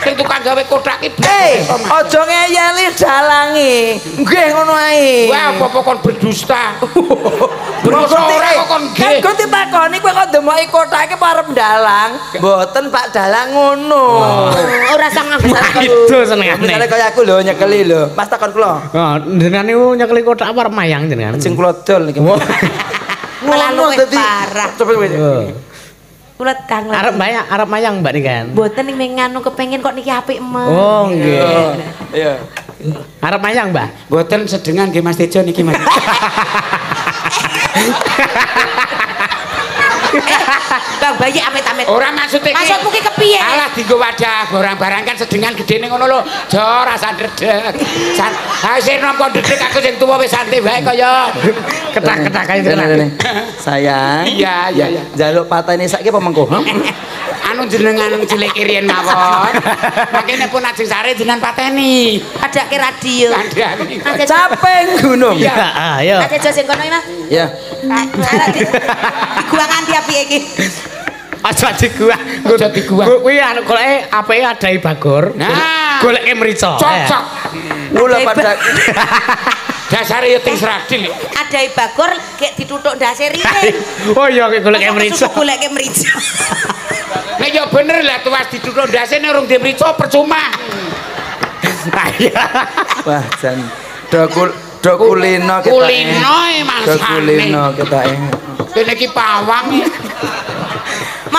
Sing tukang gawe kotak ki Eh, ojo ngeyeli dalangi. Nggih ngono ae. Wah, apa kon berdusta? [laughs] Berdusta ora kok kon Kan nggih. kok ditakoni kowe kok demoki kotake parep dalang. Mboten Pak Dalang ngono. Ora sang nganggo. Itu senengane. Misalnya kaya aku lho nyekeli lho. Mas takon kula. Oh, jenengan niku nyekeli kotak apa arep mayang jenengan? Sing kula dol niki. [laughs] Malah luwih dadi. parah. Coba coba. Kulit kang Arep mayang, arep mayang Mbak nih kan. Boten ning nganu kepengin kok niki apik emas. Oh, nggih. Iya. Arep mayang, Mbak. Boten sedengan nggih Mas Tejo niki Mas. [laughs] Kang bayi amit-amit. Ora maksud iki. Maksudmu ki kepiye? Alah dienggo wadah barang-barang kan sedengan gedene ngono lho. Jo rasa dedek. San, ha sing nom kok dedek aku sing tuwa wis santai wae kaya. Ketak-ketak tenan. rene. Sayang. Iya, iya, iya. Jaluk pateni saiki apa mengko? [laughs] Anu jenengan cilik riyen mawon. Makene pun ajeng sare jenengan pateni. Ada ke radio. Capeng gunung. Iya. Ah, ayo. Ada jo sing kono iki, Mas. Ya. Ada di apike iki. Aja di gua. Aja di gua. Kuwi anu goleke apike adai bagor. Nah. goleke mrica. Cocok. Mula pada [laughs] Dasare ya ting sradil. Ada bagor kayak ditutuk ndase riring. Oh iya ki goleke mrica. Goleke [laughs] mrica. Nek ya bener lah tuwas ditutuk ndase nek urung dimrica percuma. [laughs] Wah, jan do kul do kulino kita. Kulino e Do kulino mangsane. kita Kene iki pawang.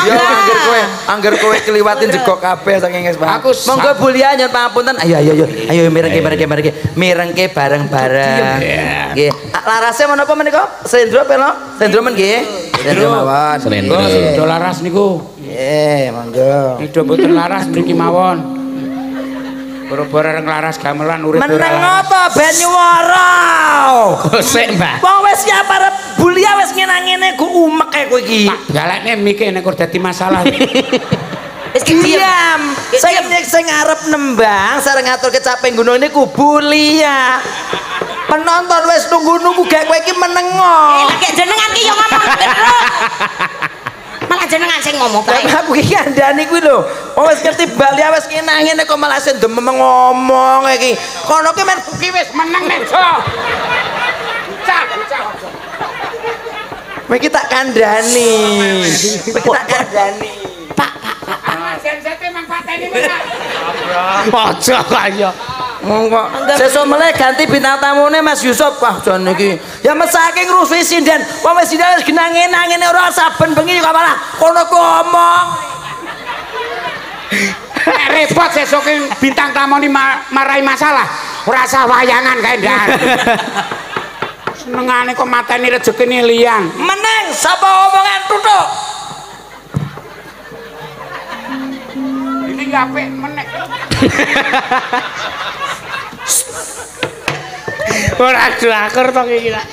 Ya angger kowe, angger kowe kliwatin jegok kabeh saking es Pak. Aku Monggo bulia nyun pangapunten. Ayo ayo ayo. Ayo mirengke mirengke mirengke. Mirengke bareng-bareng. Nggih. Larase menapa menika? Sendro pelo? Sendro men nggih. Sendro mawon. Slendro. Do laras niku. Nggih, monggo. Nek do mboten laras mriki mawon. Boro-boro reng laras gamelan urip ora Meneng apa ben nyuwara? Gosek, Mbak. Wong wis siap arep bulia wis ngene-ngene ku umek e kowe iki. Tak galekne mikir nek ora dadi masalah. [laughs] Wis diam. Diam. Sing sing arep nembang sareng ngatur kecapen gunung niku bulia. Penonton wis nunggu-nunggu gak kowe iki menengo. Eh, lagi jenengan ki yo ngomong terus. [laughs] Malah jenengan sing ngomong kae. aku iki kandhani kuwi lho. Wong wis ngerti Bali wis kena ngene kok malah sing demem ngomong iki. Kono ki men Ki wis meneng nek Jo. Cak. Kowe iki tak kandhani. Kowe tak kandhani. Sensete manfaatnya Aja kaya. Wong kok sesuk meleh ganti bintang tamune Mas Yusuf. Wah, jan iki. Ya mesake ngrusuhi sinden. Wong wis sinden wis genangen ngene ora saben bengi kok malah kono ku omong. Nek repot sesuke bintang tamu ini ma marai masalah. Rasa wayangan kae ndak. [laughs] Senengane kok mateni rezekine liyan. Meneng sapa omongan tutuk. Ini gak apik menek. Ora drakor to iki lah.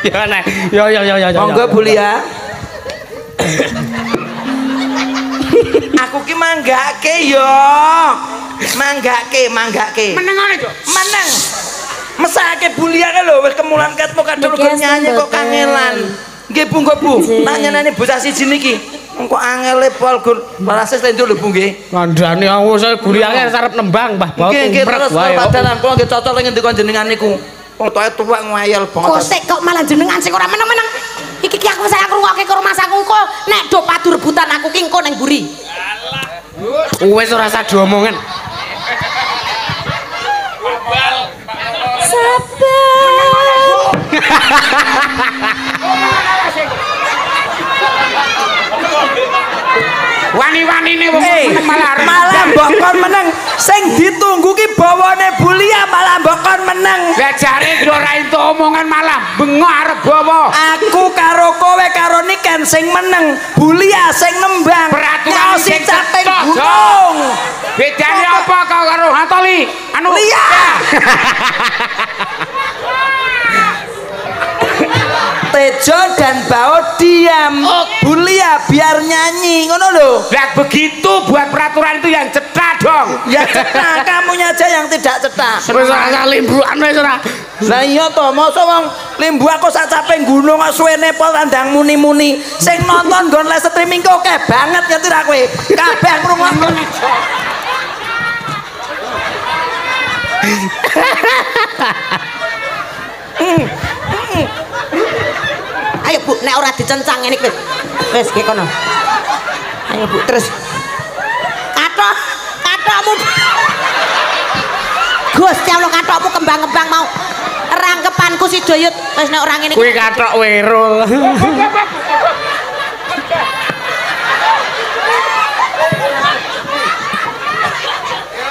Ya nek. Yo yo yo yo. Monggo Bu Lia. Aku ki manggake yo. Manggake, manggake. Menengane, Cuk. Meneng. Mesake Bu Lia ke lho wis kemulan ketmu kok nyanyi kok kangelan. Nggih Bu, nggih Bu. Nggih. Nanya-nanya bocah siji niki. Engko angele pol gur. Balases tentu lho Bu nggih. Ngandani aku saya guliange arep nembang Mbah Baut. Nggih, nggih terus kok. padanan kula nggih cocok ning ngendi jenengan niku. Wong tuwa tuwek ngayal banget. Kosek kok malah jenengan sing ora meneng-meneng. Iki ki aku saya ngrungokke karo Mas aku kok nek do padu rebutan aku ki engko ning buri. Wis ora usah diomongen. [laughs] Wani-wanine wong meneng malah arep malah mbok kon meneng. Sing ditunggu ki bawane Bulia malah mbok kon meneng. Lah jare yo ora entuk omongan malah bengok arep bawa. Aku karo kowe karo Niken sing meneng, Bulia sing nembang. Peraturan sing caping gunung. Bedane apa kau karo Hatoli? Anu Lia. [laughs] Tejo dan Bao diam. Bulia biar nyanyi, ngono lho. Lah begitu buat peraturan itu yang cetak dong. Ya cetak, [laughs] kamunya aja yang tidak cetak. Wis ora usah limbukan wis ora. Lah iya to, masa wong limbu aku sak caping gunung kok suwene pol tandang muni-muni. Sing nonton nggon live streaming kok akeh banget ya tira kowe. Kabeh ngrungokno. [laughs] Ayo Bu, nek ora dicencang ngene iki wis. Wis ki kono. Ayo Bu, terus. Katok, katokmu. Gusti Allah katokmu kembang-kembang mau. Rangkepanku si Doyut wis nek ora ngene iki. Kuwi kathok werul.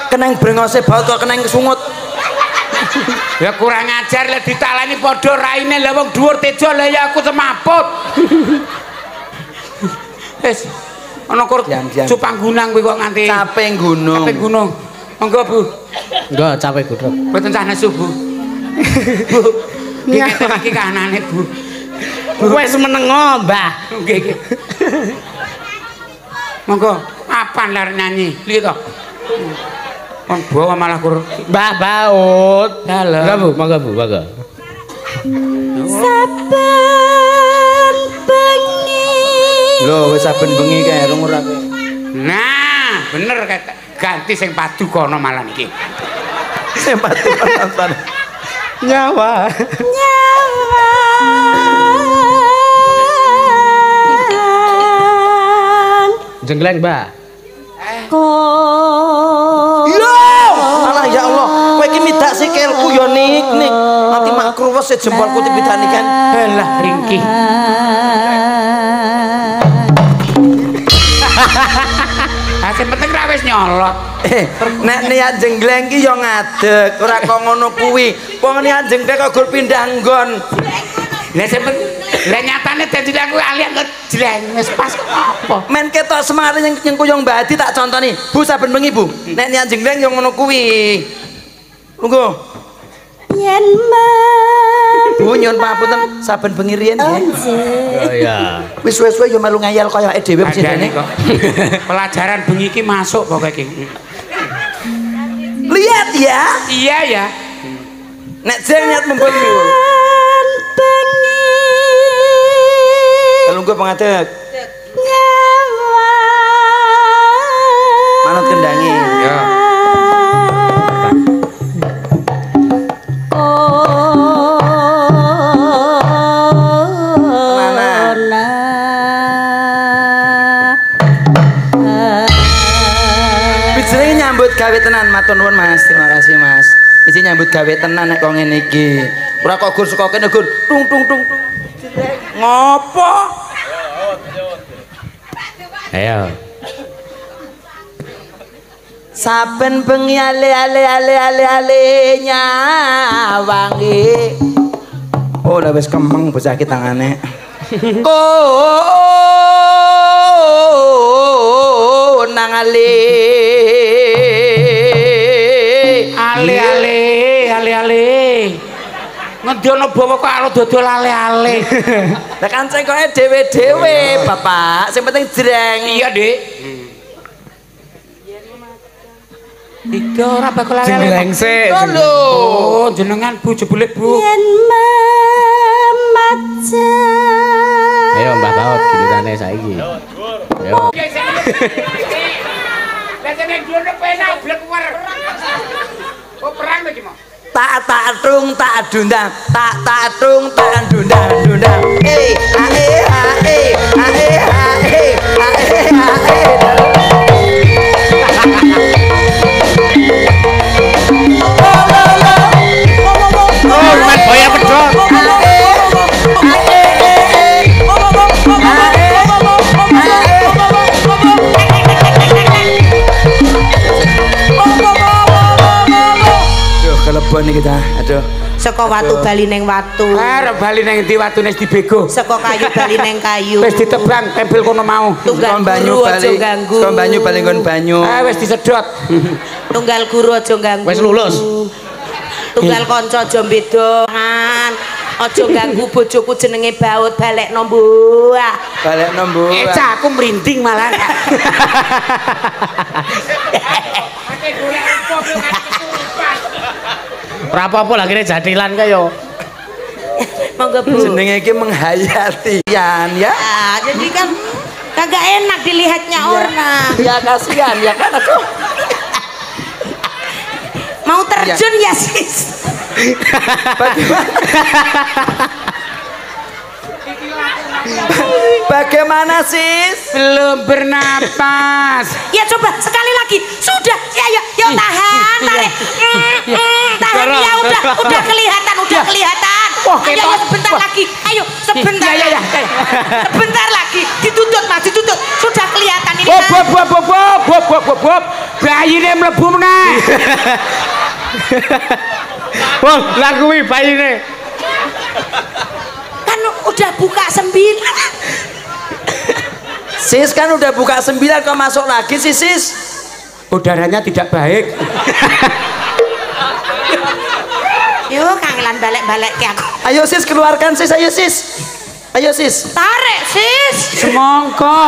Keneng brengose baut kok keneng kesungut. Ya kurang ajar lah ditalani padha raine lah wong dhuwur tejo lah ya aku semaput. Wis ana kur cupang gunang kuwi kok nganti Caping gunung. capek gunung. Monggo Bu, Enggak capek gudruk. mboten cah nesu Bu. Bu, iki iki kanane Bu. Wis menengo, Mbah. Nggih nggih. Monggo, apan lar nyanyi? Iki to. Kon bawa malah kur Mbah Baut. Dalam. Enggak Bu, monggo Bu, monggo. Saben bengi Lho wis saben bengi kae rung ora. Nah, bener kata ganti sing padu kono malam iki. Sing patu penonton. Nyawa. nyawan Jenggleng, kok Yo! Alah ya Allah, kowe iki midak sikilku ya nik nik. Nanti mak kruwes e jempolku dipidani kan. Belah ringkih. Ah, sing penting ra wis nyolot. Eh, nek niat jenggleng ki ya ngadeg, ora kok ngono kuwi. Wong niat jenggleng kok gur pindah nggon. Lah penting lah nyatane dadi aku alian kok jleng wis pas apa? Men ketok semari yang yang kuyong badi tak contoni. Bu saben bengi, Bu. Nek niat jenggleng ya ngono kuwi. Lungguh. yen men Bu nyun papunten saben bengi riyen nggih. Oh iya. Wis suwe-suwe ya melu ngayal kaya dhewe kok. [laughs] Pelajaran bengi iki masuk pokoke iki. Lihat ya, Iya ya. nek jeng niat gue pengantin manut kendangi. Ya. Nyambut tenan. Matur nuwun Mas. Terima kasih Mas. Isi nyambut gawe tenan nek kok ngene iki. Ora kok gur suka kene gur. Tung tung tung ngopo? Ayo. saben bengi ale ale ale ale ale nyawangi oh udah wis kemeng bocah iki tangane oh nang ale Ale ale ale ale. Ngendi ana bawa kok alo dodol ale ale. Lah kan cengkoke dhewe-dhewe, Bapak. Sing penting jreng. Iya, Dik. Iki ora bakal ale ale. Jenglengsik. Lho. Oh, jenengan Bu jebule Bu. yen memaca Ayo Mbah Baut gilirane saiki. Ayo. Lah ning dhuwur penak blek wer. Oh, perang lagi mau. Tak tak tung tak dundang, tak tak tung tak dundang dundang. Eh, ae ae ae ae ae ae. Aduh, kelebon iki ta. Aduh. Saka watu bali neng watu. Arep bali nang ndi watune dibego. Saka kayu bali neng kayu. Wis ditebang tempel kono mau. Tunggal banyu bali. Kon banyu bali kon banyu. Ah wis disedot. Tunggal guru aja ganggu. Wis lulus. Tunggal kanca aja bedoan. Aja ganggu bojoku jenenge baut balik nombuah. Balik nombo. Eh, cah aku merinding malah. [laughs] Ora apa-apa lah kene jadilan kaya. Monggo Bu. Jenenge iki menghayati Yan ya. Ah, jadi kan kagak enak dilihatnya orang. Ya kasihan ya kan aku. Mau terjun ya, Sis. Bagaimana [laughs] [laughs] Bagaimana sis? Belum bernapas. Ya coba sekali lagi. Sudah. Ya ya ya tahan, iya. tarik. Mm, iya. mm, tahan ya udah [laughs] udah kelihatan, udah iya. kelihatan. Wah, ayo, ya, sebentar lagi. Ayo sebentar. Ya, ya, ya. Sebentar lagi. Dituntut Mas, dituntut. Sudah kelihatan ini. Bob bob bob bob bob bob bob bob. Bayine mlebu meneh. [laughs] Wah, lagu bayine. Kan udah buka sembilan. Sis kan udah buka sembilan kok masuk lagi sih sis? Udaranya tidak baik. Yo, kangelan balik-balik ke aku. Ayo sis keluarkan sis, ayo sis. Ayo sis. Tarik, sis. Semongko.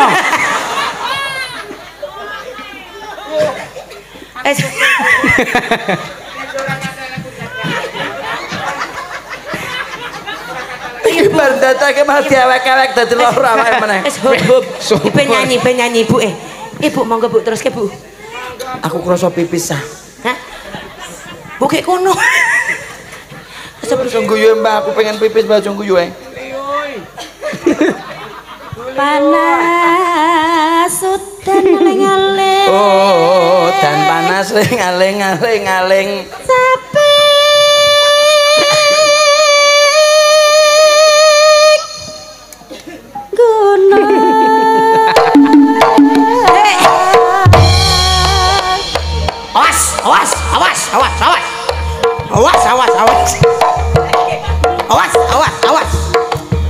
Iki bar datake malah diawek-awek dadi loro awake meneh. Wis hub hub. Ibu nyanyi, ibu nyanyi, Bu. Eh, Ibu monggo Bu terus ke Bu. Aku krasa pipis ah. Hah? Bu kayak kono. Aja guyu Mbak, aku pengen pipis Mbak aja guyu ae. panas udan aling-aling Oh, dan panas ling aling aling Awas, awas, awas. Awas, awas, awas.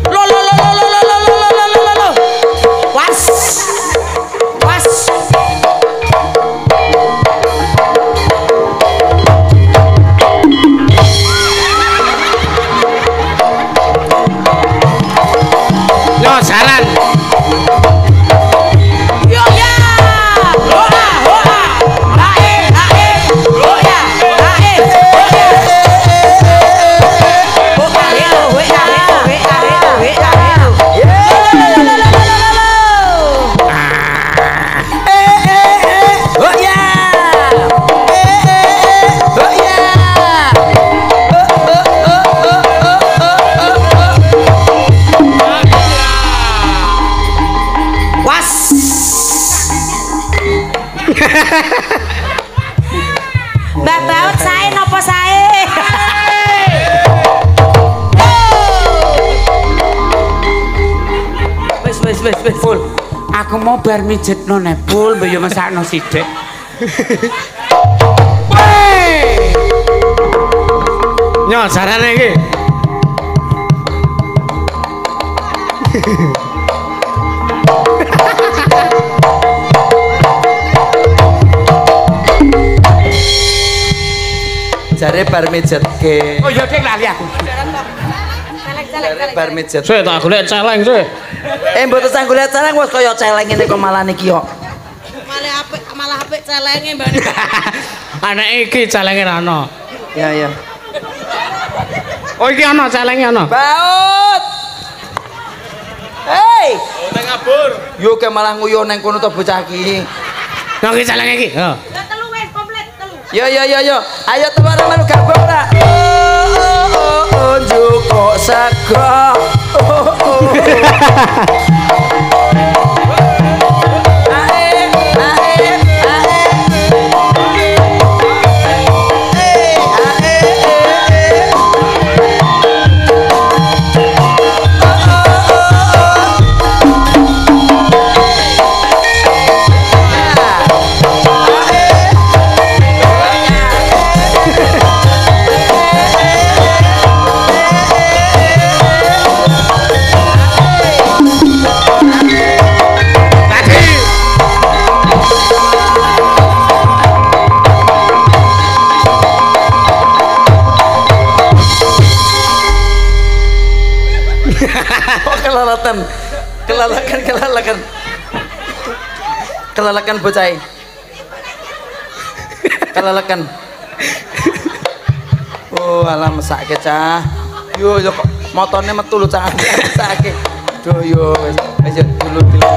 Lo lo lo lo lo lo lo lo lo lo lo. Was. Was. Yo jalan. Mau bar mijetno nek Pul, mbok yo mesakno sithik. Weh! Nyo jarane iki. Jare bar mijetke. Oh iya ding lali aku. Jare bar mijet. Sik tak golek celeng sik. Eh mboten sang golek celeng wis kaya celeng ngene kok malah niki kok. Malah apik malah apik celenge Mbak. [laughs] Anak iki celenge ra ono. Ya ya. Oh iki ono celenge ono. Baut. Hei. Oh ngabur. Yo ke malah nguyu nang kono to bocah iki. Yo iki celenge iki. Yo. Telu wis komplit telu. Yo yo yo yo. Ayo teman melu gabung ora. Oh oh oh oh njukuk sego. [laughs] Kelalakan bocah. Kelalakan. Oh alah mesake cah. Yo yo kok motone metu lho cah. [laughs] Mesake. Duh yo wis wis yo, dulu dulu.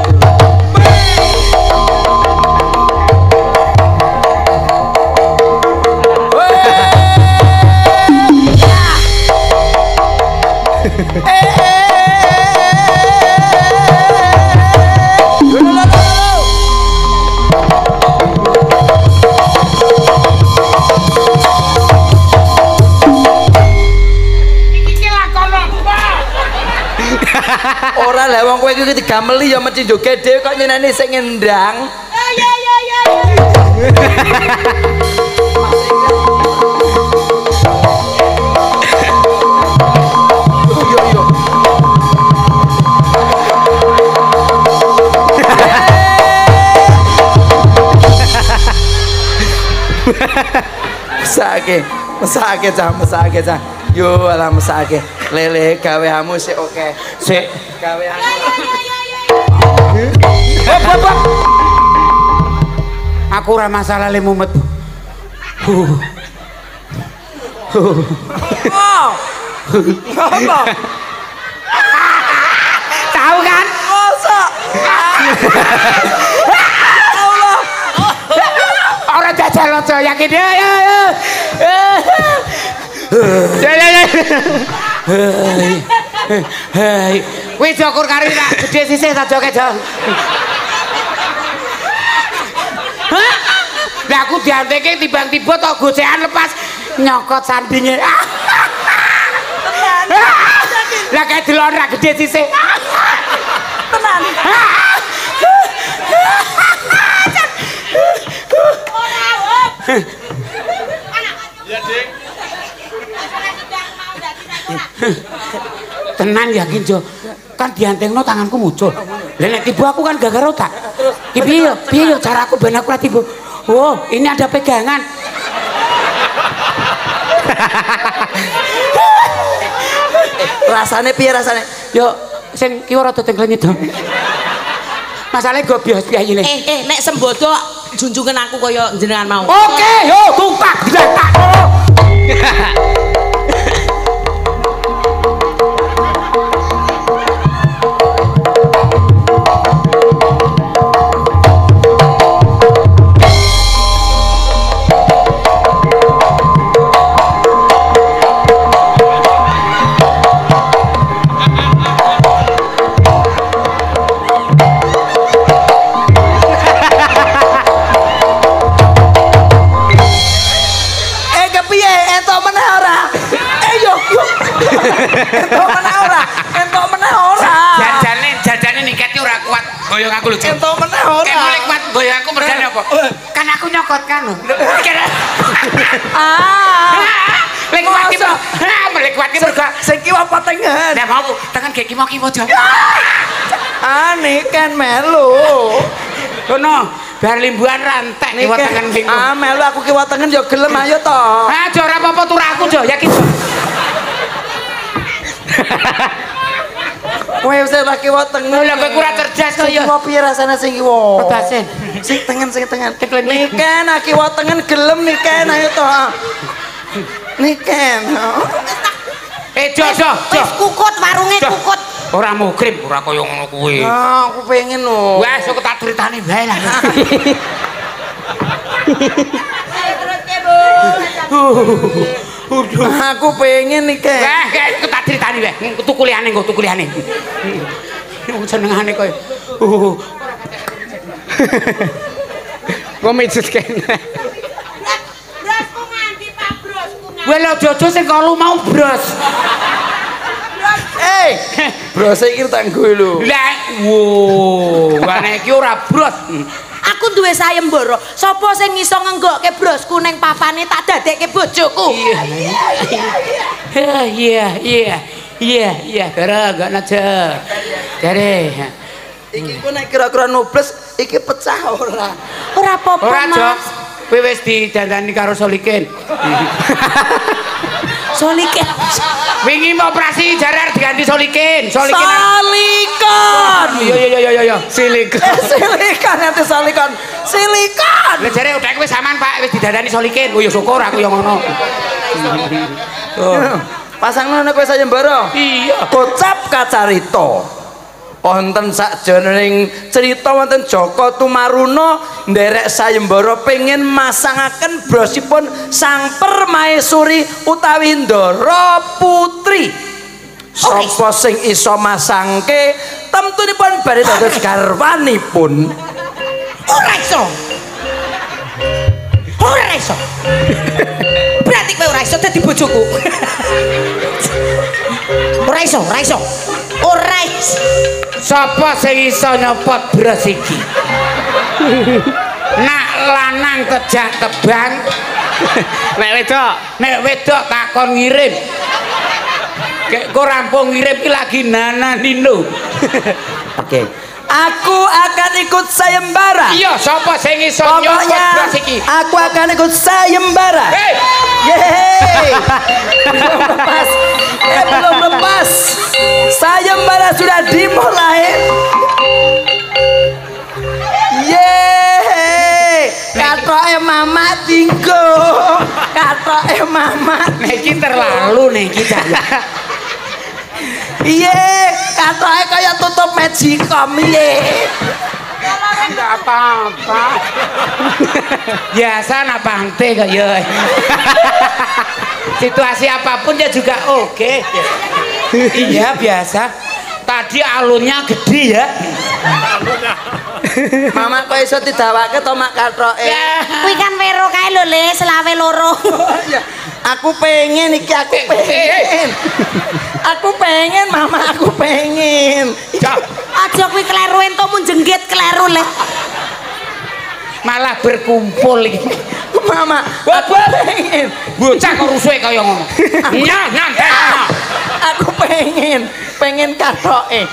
dulu. [laughs] iki digameli ya mesti joget dhewe kok nyeneni sing ngendang. Ya ya ya ya. Yo [laughs] yo. Mesake, mesake cah, mesake cah. Yo alah mesake. Lele gaweamu sik oke. Sik. Gaweamu. Aku ora masalah le mumet. Apa? Tahu kan? Mosok. Orang jajal aja yakin ya ya ya. Ya ya ya. Hei, wis jokur kari tak gede sisih tak joget jo. Hah? Lah aku dianteke tiba-tiba tok gocekan lepas nyokot sandinge. Lah kayak delon ra gede sisih. Tenan. Tenan yakin Jo. Kan diantengno tanganku muncul. Lah nek tiba aku kan gagal otak. Ki piye? Piye yo caraku ben aku tiba. Oh, ini ada pegangan. Rasane piye rasane? Yo sing kiwa rada tengkleng itu. Masalahnya gue bias biayine. Eh eh nek sembodo junjungan aku kaya jenengan mau. Oke, yo tungkak [laughs] diletak. Kayak mulai kuat boy aku mergane apa? Kan aku nyokot kan lho. [laughs] Ah. Lek kuat ki. Ah, lek kuat ki mergo Sing kiwa apa tengen? Nah mau tekan kayak kimo-kimo aja. Aneh kan melu. Kono, biar limbuan rantek Nih kiwa kan. tangan minggu. Ah melu aku kiwa tengen ya gelem ayo to. Ah, jo ora apa-apa tur aku jo, yakin jo. [laughs] Kowe wis ora kiwa tengen. Lha kowe kurang cerdas kok Sing ya. kiwa piye rasane sing kiwa? Pedasen. Sing tengen sing tengen. Niken aku kiwa tengen gelem niken ayo to. Niken. Eh, jo, jo, jo. Wis kukut warunge kukut. Ora mukrim, ora kaya ngono kuwi. Ah, aku pengen no. Wes kok tak critani bae lah. [laughs] [laughs] Aku pengen niken. Wah, aku tak critani wae. Tuku liyane nggo tuku liyane. Wong senengane koyo. Uh, Kok mijet kene. Brosku nganti Pak brosku nganti. Wela jojo sing kalu mau bros. Eh, [laughs] bro saya iki tak nggo lho. Lah, wo, wane iki ora bros. Aku duwe sayembara. Sapa sing iso ngenggokke brosku ning papane tak dadekke bojoku? Iya. Iya, iya. Iya, iya, gara gak naja. Jare. Iki ku nek kira-kira nobles iki pecah ora. Ora apa-apa, Ora, Jo. Mas. Kowe wis didandani karo Solikin. [laughs] Solike. Wingi mau operasi jarar diganti Solikin. Solikin. Salikon. Iya, iya, iya, iya, iya. Silik. Eh, Silikon nanti silikon. Silikon. Lah jare udah wis aman, Pak. Wis didandani Solikin. Oh ya syukur aku yang ngono. Pasang nang kowe sayembara. Iya. Kocap kacarita. Wonten sakjroning cerita wonten Joko Tumaruno nderek sayembara pengen masangaken brosipun Sang Permaisuri utawi Ndara Putri. Sapa sing iso masangke temtunipun badhe dados garwanipun. Ora iso. Ora iso. Berarti kowe ora iso dadi bojoku. Ora iso, ora iso. Ora iso. Sapa sing iso nyopot bros iki? [laughs] Nak lanang kejak tebang, [laughs] Nek wedok. nek wedok takon ngirim. Kek kok rampung ngirim iki lagi Nana Nino. [laughs] Oke. Aku akan ikut sayembara. Iya, sapa sing iso nyopot Pokoknya bros iki? aku akan ikut sayembara. Hei, Yeay. belum lepas. Eh, belum lepas. Sayembara sudah dimulai. Yeay. Katoke mama tinggo. Katoke mama. terlalu. [laughs] Iye, katoke kaya tutup magicom iye. Enggak apa-apa. Biasa nak pante kok ya. [laughs] Situasi apapun ya juga oke. Iya biasa. Tadi alunnya gede ya. Mama kok iso didawake to mak katoke. Kuwi kan wero kae lho, Le, selawe loro. Iya. Aku pengen iki aku Eh, pengen. Aku pengen mama aku pengen. Aja kuwi kleru entuk mun jenggit kleru, Le. Malah berkumpul iki. Mama, aku pengen. Bocah kok rusuhe kaya ngono. Nyah, nyantai. nyah. Aku pengen, pengen katoke.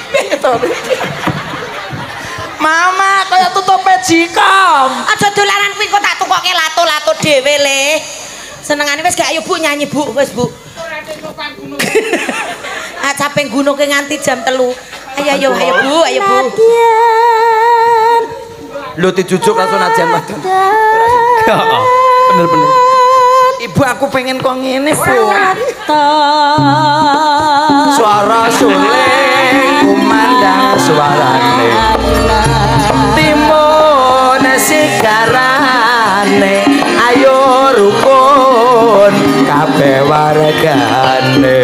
Mama, kaya tutup jikom. Aja dolanan kuwi kok tak tukoke lato-lato dhewe, Le. Senengane wis gak ayo Bu nyanyi, Bu. Wis, Bu. [laughs] Ah capek gunung ke nganti jam telu. Ayo ayo ayo Bu, ayo Bu. Lu dijujuk langsung ajan wadon. Bener-bener. Ibu aku pengen kok ngene, Bu. Suara suling kumandang suarane. Timun sigarane ayo rukun kabeh wargane.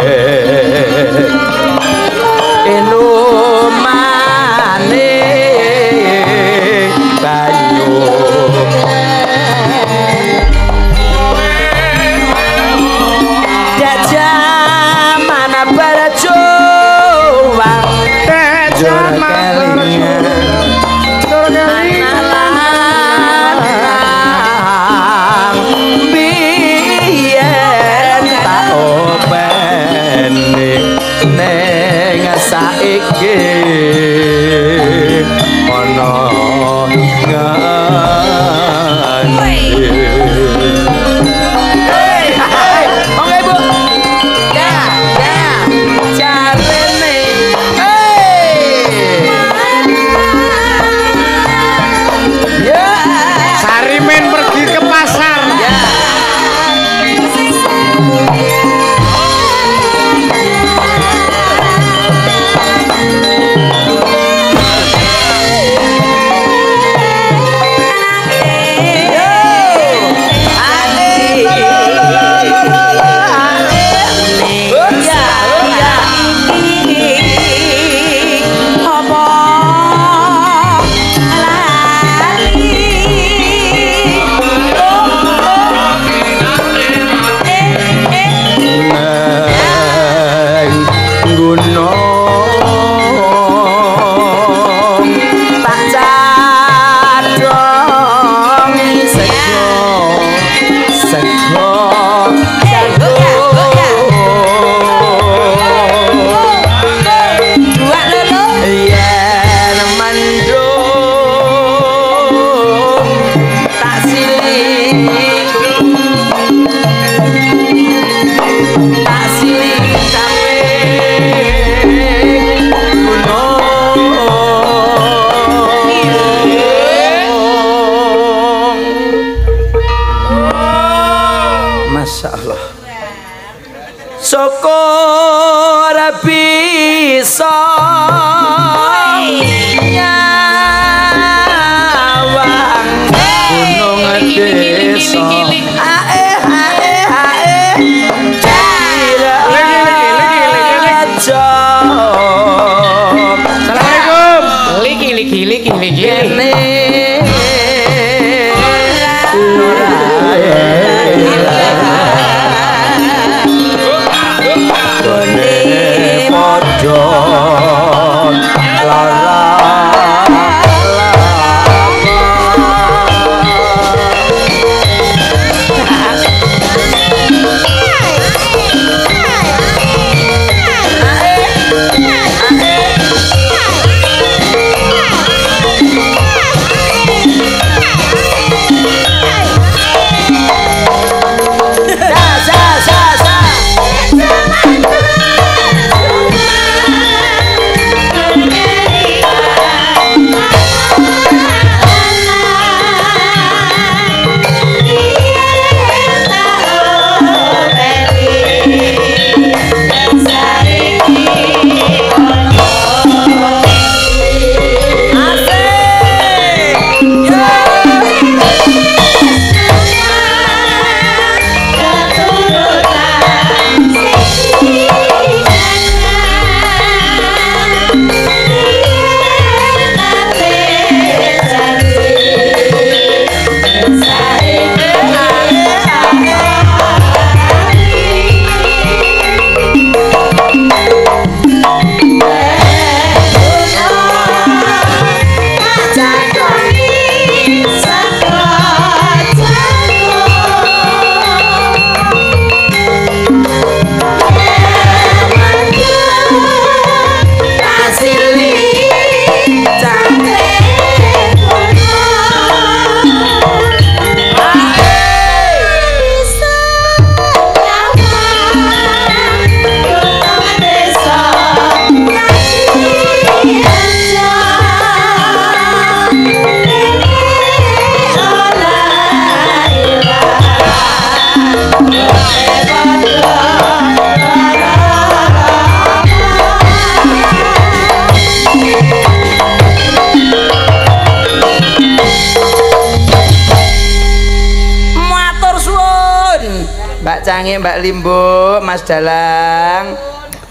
Mbak Limbo, Mas Dalang.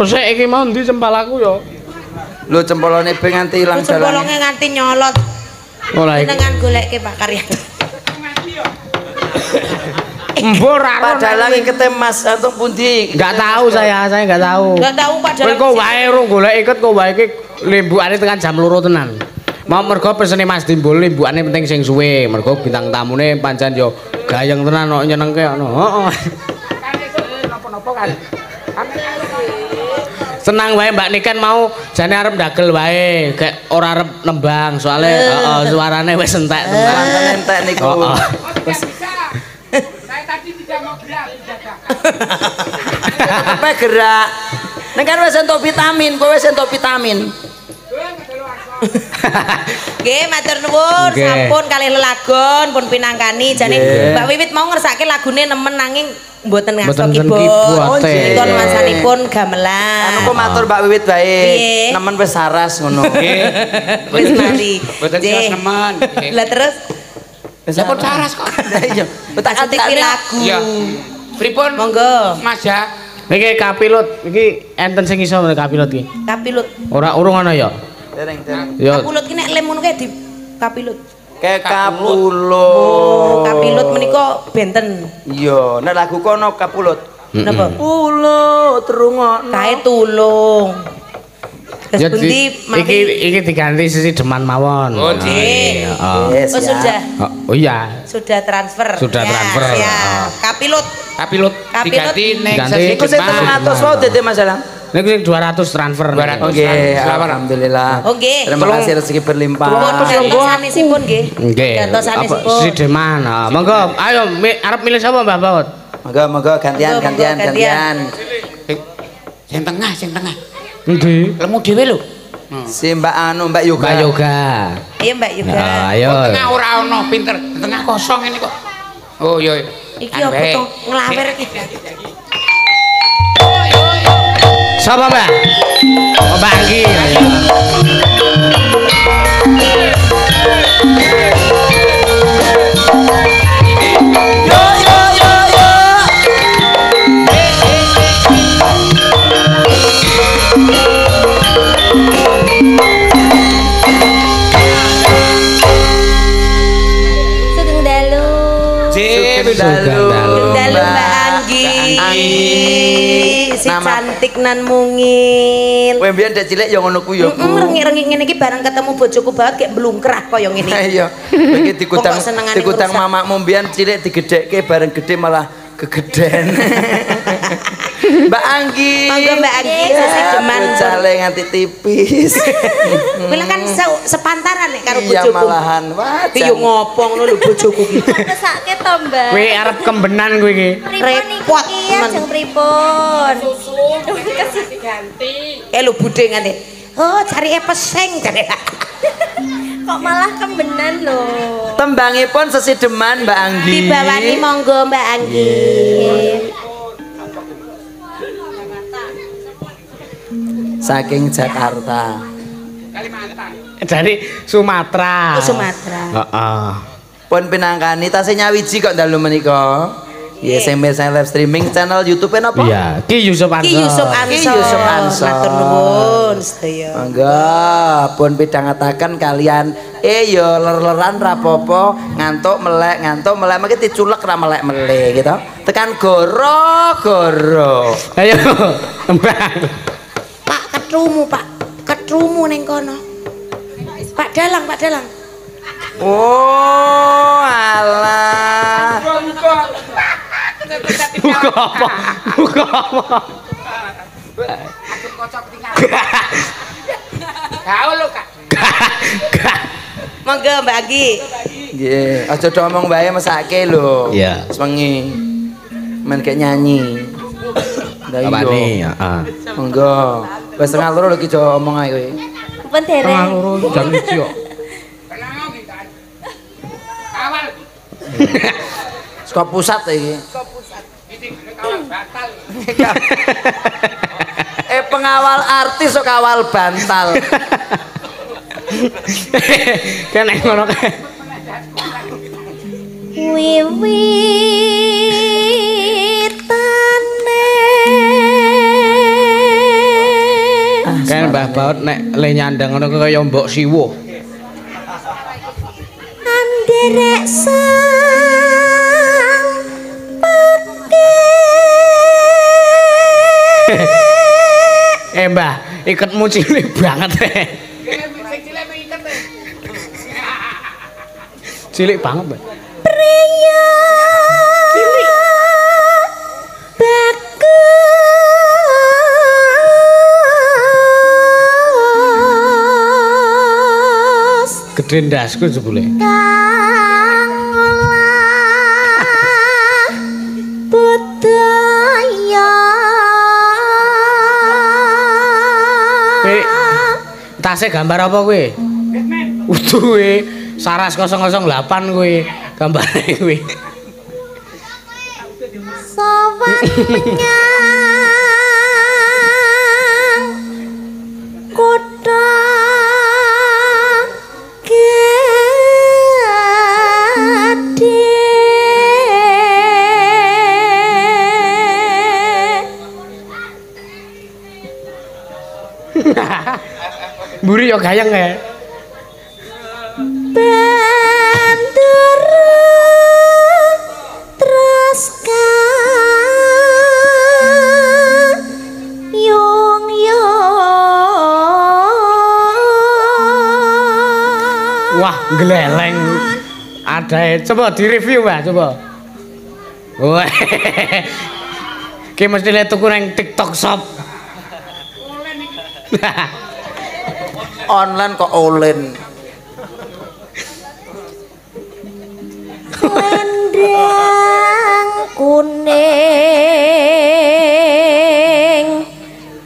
Sik iki mau ndi cempal aku ya? Lho cempolone be nganti ilang dalang. Jempolongnya nganti nyolot. Ora iki. Dengan goleke Pak Karya. Mbur Pak Dalang ikete Mas antung pundi? Enggak tahu saya, saya enggak tahu. Enggak tahu Pak Dalang. kok wae urung golek iket kok wae iki limbukane tekan jam loro tenan. Mau mergo pesene Mas Timbul limbukane penting sing suwe. Mergo bintang tamune pancen yo gayeng tenan kok nyenengke ngono. Heeh. Senang wae Mbak Niken mau jane arep ndagel wae, gek ora arep nembang soalnya heeh suarane wis entek tenan. Mantan entek niku. Heeh. Saya tadi tidak mau gerak, tidak. Apa gerak? Nek kan wis entuk vitamin, kowe wis entuk vitamin. Nggih, matur nuwun. Nggih. Sampun kalih lelagon pun pinangkani jane Nggih. Mbak Wiwit mau ngersake lagune nemen nanging mboten Mboten ten keyboard. keyboard-e. Kon masanipun gamelan. Anu kok matur Mbak Wiwit bae. Nemen wis saras ngono. [laughs] Wis mari. Boten Nggih. sios nemen. Lah terus Wis Lah kok saras kok? [laughs] Iya. Tak ganti lagu. Iya. Pripun? Monggo. Mas ya. Iki kapilut, iki enten sing iso kapilut iki. Kapilut. Ora urung ana ya? Dereng dereng. Ya Kapilut ki nek lem ngono kae di kapilut. Oh, kapulut. kapilut menika benten. Iya, nek lagu kono kapulut. Napa? Pulut rungokno. Kae tulung. Ya, di- iki iki diganti sisi deman mawon. Oh, Nggih. Heeh. Yes, Oh ya. sudah. Oh, oh iya. Sudah transfer. Sudah Ya, transfer. Ya. Ah. Kapilut. Kapilut Kapilut. diganti nek sesi Iku sing depan. 300 wae dede masalah. Niku sing 200 transfer. 200. Oke, Selamat. alhamdulillah. Oke. Terima kasih rezeki berlimpah. Gantos sanesipun nggih. Nggih. Gantos sanesipun. Monggo, ayo mi- arep milih sapa Mbah Baut? Gantian Monggo, gantian monggo, gantian. Eh, Sing tengah, sing tengah. Endi? Lemu dhewe lho. Si Mbak Anu Mbak Yoga. Mbak Yoga. Iya Mbak Yoga. Nah, ayo. Kok tengah ora ono, pinter. Tengah kosong ini kok. Oh iya. Iki apa to? Nglawer iki. Sapa, Mbak? Oh, Mbak Anggi. Yo yo yo yo. Sugeng dalu. Sugeng dalu. dalu. Dalu Mbak Anggi. Si cantik nan mungil. Kowe mbiyen dek cilik ya ngono ku ya. Heeh, rengik-rengik ngene iki bareng ketemu bojoku banget kayak blungkrah kaya ngene. Iya. Iki [laughs] dikutang dikutang mamamu mbiyen cilik digedhekke bareng gede malah kegeden. [laughs] Mbak Anggi. Monggo Mbak Anggi, sesi deman. Bocale nganti tipis. [laughs] Kuwi kan se- sepantaran nek karo Iya bojoku. malahan. Wah. Iki yo ngopo ngono lho bojoku ki. Mesake to, Mbak. Kowe arep kembenan kowe iki. Iki repot ki temen. ajeng pripun? Eh lho budhe ngene. Oh, cari e pesing jare. Kok malah kembenan lho. Tembangipun sesideman Mbak Anggi. Dibawani monggo Mbak Anggi. Saking Jakarta. Dari Sumatera. Oh, Sumatera. Heeh. Pun pinangkani tasih nyawiji kok dalu menika. Ya sing mirsa live streaming channel YouTube napa? Iya, Ki Yusuf Ansor. Ki Yusuf Ansor. Ki Yusuf Ansor. Matur nuwun sedaya. Mangga pun pidhangetaken kalian eh yo ler-leran rapopo ngantuk melek ngantuk melek mengki diculek ra melek-melek gitu. Tekan goro-goro. Ayo, [laughs] tembang. Ketrumu, Pak. Ketrumu ning kono. Pak Dalang, Pak Dalang. Oh, alah. Buka apa? Buka apa? Kau lho, Kak. Monggo Mbak Anggi. Nggih, aja do omong bae mesake lho. Iya. Sewengi. Men kayak nyanyi. Iya. nih? Heeh. Monggo. Wis setengah loro lho ki aja omong ae kowe. Pun dereng. jam iki kok. Kawal. [laughs] Saka pusat iki. Kawal batal. [laughs] eh pengawal artis kok kawal bantal. [laughs] Kan ngono kae. Wiwitane Kan Mbah Baut nek le nyandang ngono kaya mbok siwuh. anderek sang Eh Mbah, iketmu cilik banget eh. Sing cilik mengiket. Cilik banget, Mbah. Priya bagus Gedhe ndasku jebule. kang olah budaya Eh, Tase gambar apa kowe? Udu kowe. Saras 008 kowe. Gambare kowe. sowan menyang kutha gedhe [laughs] Mburi yo gayeng ya. Gleleng. Ada coba di review, Mbah, coba. Wah. Ki mesti le tuku nang TikTok shop. Online kok olen. Lendang kuning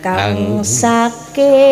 kang saking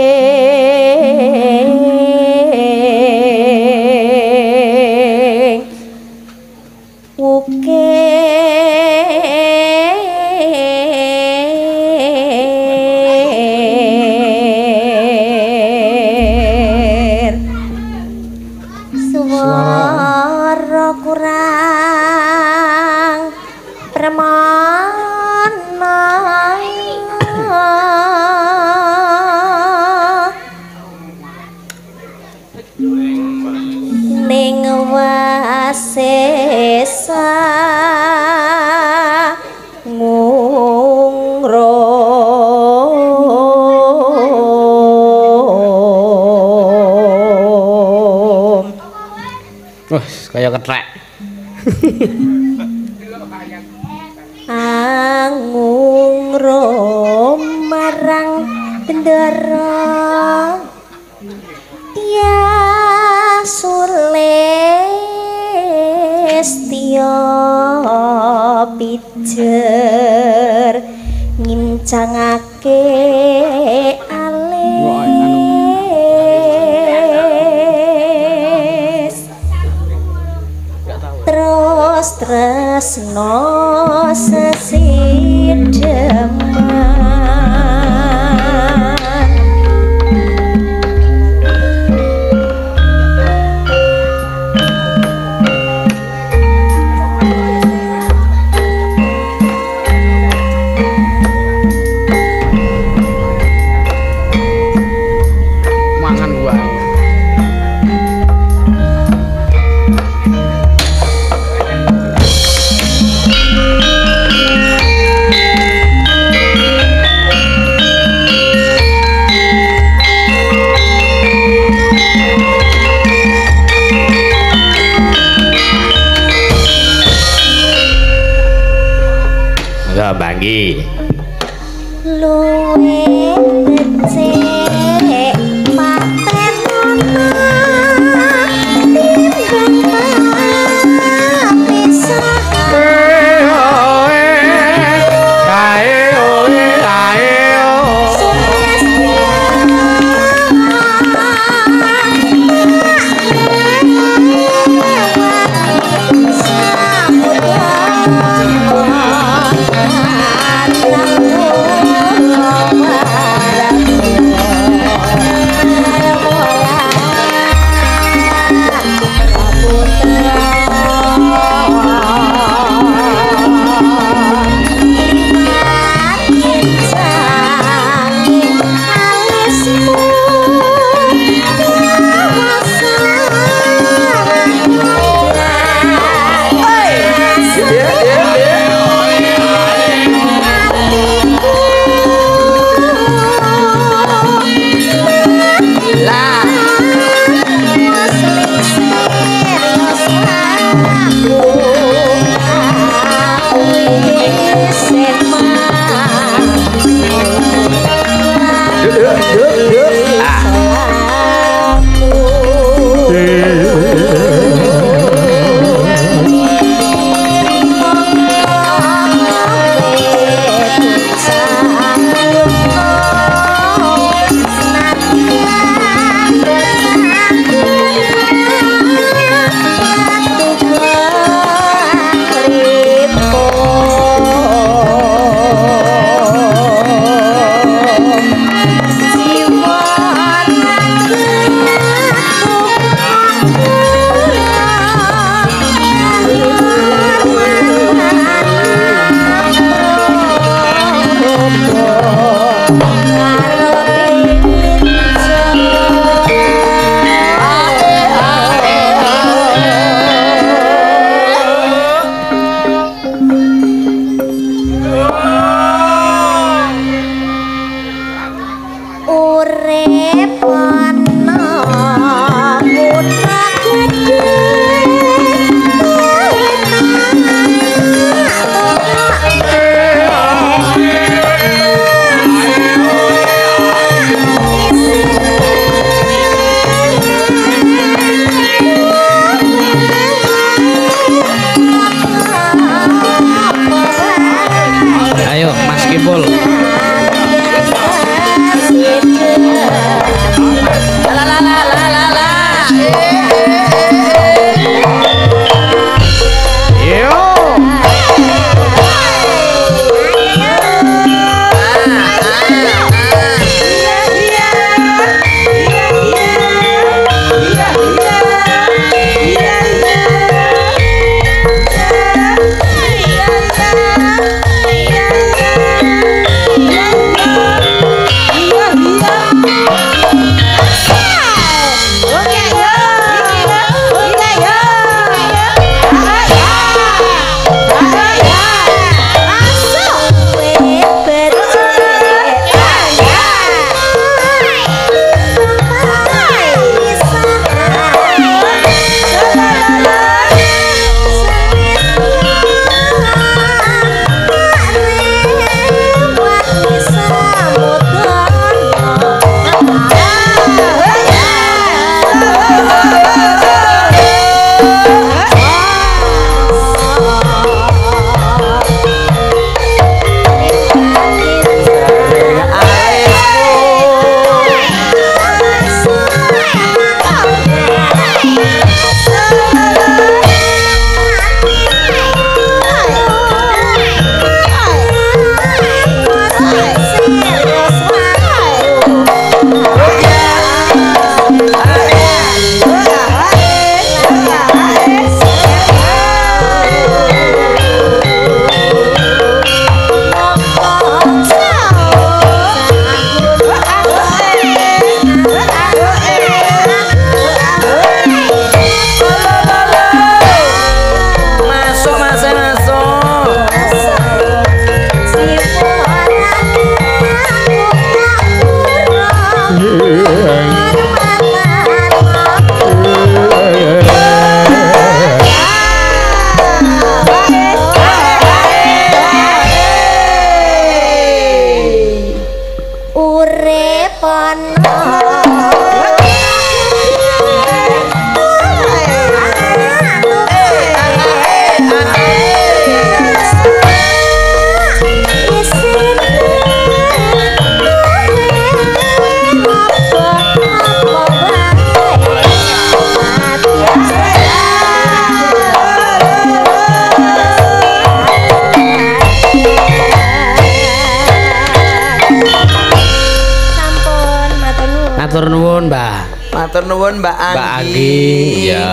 Mbak Anggi. Mbak Anggi. Iya.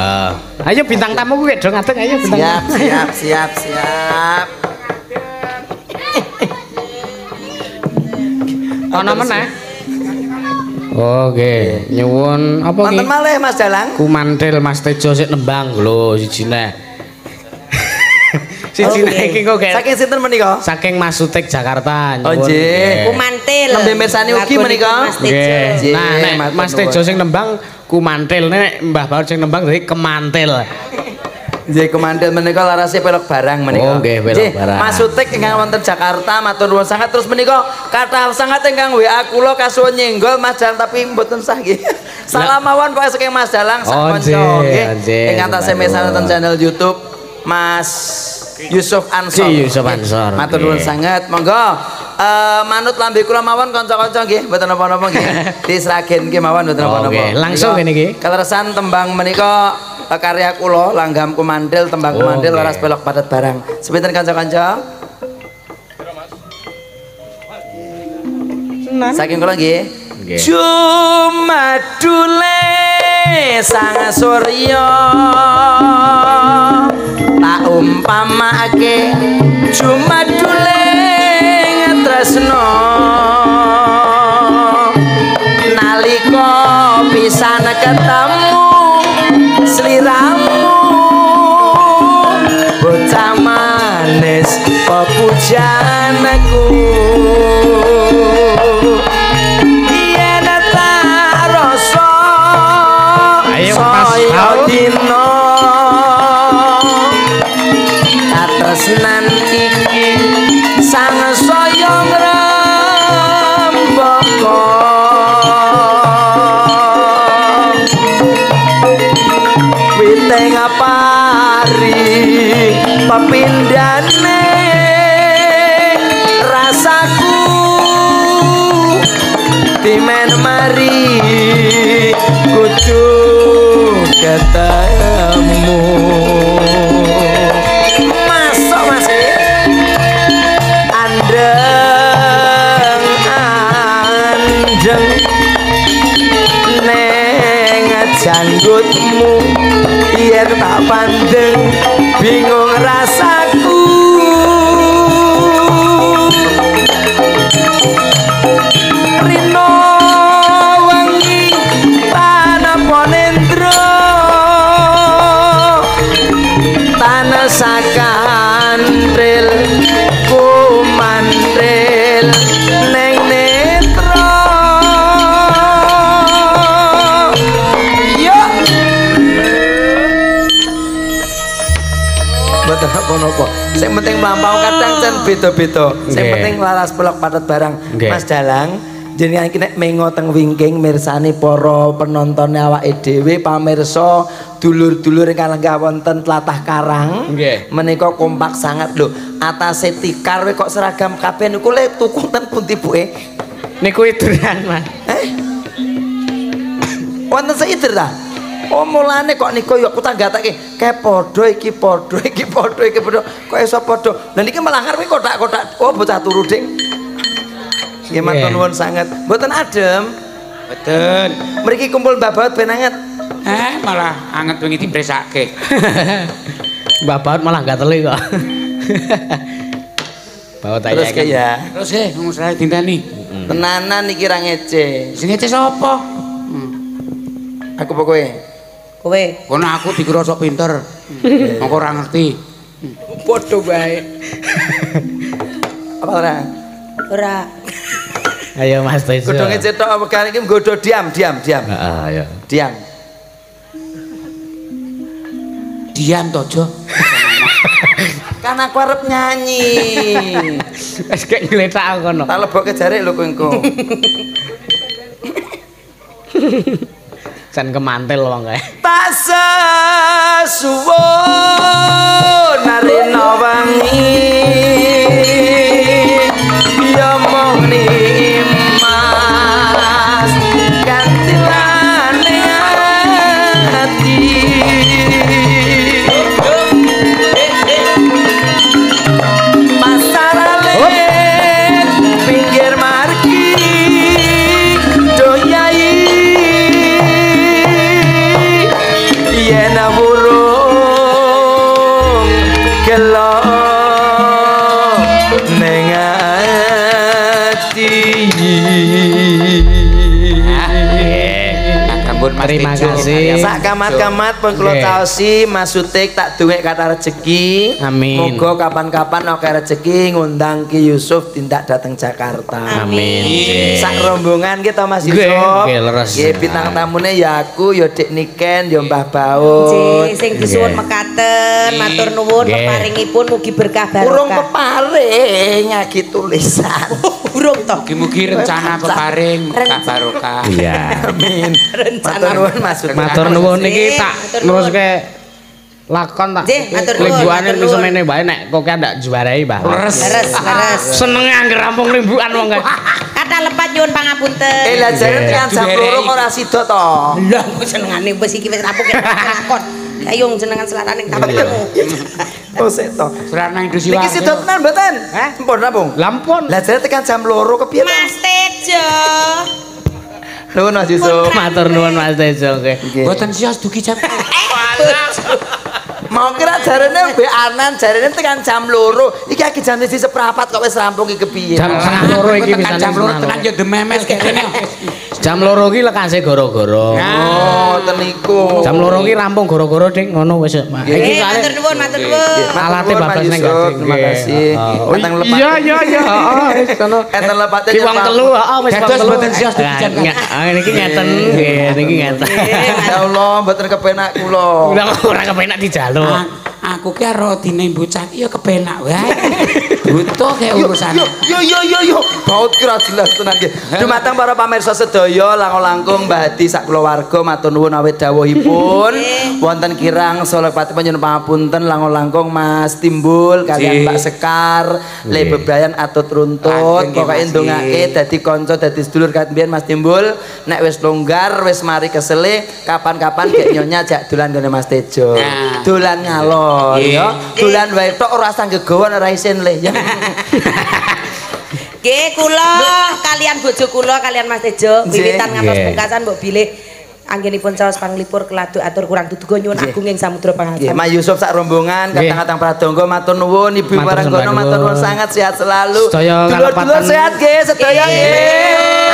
Ayo bintang tamu kuwi do ngadeg ayo bintang Siap, tamu. siap, siap, siap. Ana meneh. Oke, nyuwun apa Wonten iki? malih Mas Dalang. Kumantil Mas Tejo sik nembang lho sijine. [laughs] Sijine iki kok Saking sinten menika? saking Mas Sutik Jakarta. Oh, nyuwun. nggih. Nggih. Kumantil. Nembe mirsani ugi menika? Nggih. Nggih, Nah, nek Mas. Tejo sing nembang kumantil nek Mbah Baut sing nembang dadi kemantil. Nggih kemandel menika larase pelok barang menika. Oh, nggih, pelok barang. Mas Sutik ingkang wonten Jakarta matur nuwun sangat terus menika kathah sangat ingkang WA kula kasuwun nyenggol Mas Dalang tapi mboten sah nggih. Salam mawon pokoke saking Mas Dalang sak Oh, kanca nggih, Ingkang tasih wonten channel YouTube Mas Yusuf Ansor. Si Yusuf Ansor, Matur nuwun sangat. Monggo eh, manut lambe kula mawon kanca-kanca nggih, mboten napa-napa nggih. [laughs] Diseragen nggih mawon mboten Oh, napa-napa. nggih. Langsung ngene iki. Kaleresan tembang menika eh, karya kula langgam kumandel tembang Oh, kumandel waras belok padat barang. Sepinten kanca-kanca? Saking kula nggih. Nggih. Cuma dule sang surya tak umpamake cuma ngetresno nalika pisan ketemu sliramu bocah manis pepujanku ketemu masuk mas? Andeng andeng neng janggutmu yen tak pandeng bingung rasaku Apa-apa. Sing penting mlampau kadang cen beda-beda. Sing penting laras pelok padat barang. Mas Dalang, jenengan iki nek mengo teng wingking mirsani para penonton awake dhewe pamirsa dulur-dulur ingkang lenggah wonten tlatah Karang. Nggih. Menika kompak sangat lho. Atase tikar kok seragam kabeh niku le tuku ten pundi buke? Niku iduran, Mas. Eh? Wonten seider ta? Oh mulane kok niku ya kutanggatake kayak padha iki padha iki padha iki padha kok iso padha. Lah niki malah ngarepe kotak-kotak oh bocah turu ding. Nggih matur Nggih. nuwun sanget. Mboten adem. Betul. Mriki kumpul Mbah Baut ben anget. Eh, malah anget wingi dipresake. [laughs] Mbak Baut malah gak teli kok. [laughs] Baut Terus aja kaya Terus eh wong saya dinteni. tenanan iki ra ngece. Sing ngece sapa? Aku pokoke Kowe. Kono aku dikira sok pinter. Mongko ora ngerti. padha bae. Apa ora? Ora. Ayo Mas Tejo. Kudu ngece tok apa kan iki nggodho diam diam diam. Heeh, ayo. Diam. Diam tojo. Kan aku arep nyanyi. Wis gek ngletak kono. Tak lebokke jare lho kowe engko. [laughs] Jan kemantil wong kae. [laughs] Tak sesuwun narina wangi ya mung Terima Tejo. kasih. Sak kamat-kamat pun kula taosi Mas Sutik tak duwek kata rezeki. Amin. Moga kapan-kapan oke rezeki ngundang Ki Yusuf tindak dateng Jakarta. Amin. Sak rombongan kita Mas Yusuf. nggih, leres. Nggih, bintang tamune ya aku, ya Dik Niken, ya Mbah. Nggih, sing disuwun mekaten, matur nuwun peparingipun mugi berkah Urung barokah. peparing ngagi tulisan. [laughs] Urung toh. Mugi-mugi rencana peparing tak barokah. Iya. Amin. Rencana. Matur nuwun Mas Sutik. Matur nuwun niki tak neruske lakon tak. Nggih, matur nuwun, Limbuane wis semene bae nek kok ndak juarai, Mbah. Leres. Leres, leres. Senenge angger rampung limbukan wong kae. Kata lepat nyuwun pangapunten. Eh lah jare Nggih. tekan jam Diberei. 2 ora sida to. Lah kok senengane wis iki wis rampung lakon. Ayo jenengan selaraning tak ketemu. Oh sik to. Serana Indonesia. Niki sida tenan mboten? Hah? Mpun rampung. Lampun. Lah jare tekan jam 2 kepiye to? Mas Tejo. Nuwun Mas Yusuf. Matur nuwun Mas Tejo nggih. Nggih. Boten sios dugi jam. [laughs] Mau kira jarene mbek anan jarene tekan jam loro. Iki aki jam siji seprapat kok wis rampung iki kepiye? Jam setengah loro iki tekan bisa jam loro tekan yo dememes [laughs] kene. Jam loro ki lekase goro-goro. Oh, teniku. Jam loro ki rampung goro-goro Dik ngono wis. Iki Nggih, soalnya matur nuwun, matur nuwun. Alate bablas Yusuf. gading. Terima kasih. Oh, lepat. Iya iya iya, heeh wis kono. [laughs] Enten lepate Ki wong telu, heeh wis wong Dados telu. dugi jam. Nggak, ah, niki ngeten nggih, niki ngeten. Ya Allah, mboten kepenak kula. Lah ora kepenak dijaluk. Aku ki karo dine bocah ki yo kepenak wae. [laughs] Butuh kayak urusan. Yo yo yo yo. Baut kira jelas tenan nggih. Dumateng para pamirsa sedaya langkung-langkung Mbah Hadi sak keluarga matur nuwun awit dawuhipun. Wonten kirang Solopati panjenengan pangapunten langkung-langkung Mas Timbul kalian. Mbak Sekar, Le bebrayan atut runtut. Pokoke ndongake dadi kanca dadi sedulur katbian Mas Timbul. Nek wis longgar wis mari kesele kapan-kapan gek nyonya jak dolan ngene Mas Tejo. Nah. Dolan ngalor Ya. Dolan wae tok ora usah gegowan ora isin le ya. [laughs] Nggih, kula kalian bojo kula kalian Mas Tejo wiwitan ngantos pungkasan mbok bilih anggenipun caos panglipur keladu atur kurang duduga nyuwun agung ing samudra Nggih, pangapunten. Mas Yusuf sak rombongan Nggih. kadang-kadang pradonga matur nuwun Ibu Waranggono sembah matur nuwun sangat sehat selalu. Sedaya Dulur-dulur sehat nggih, sedaya nggih.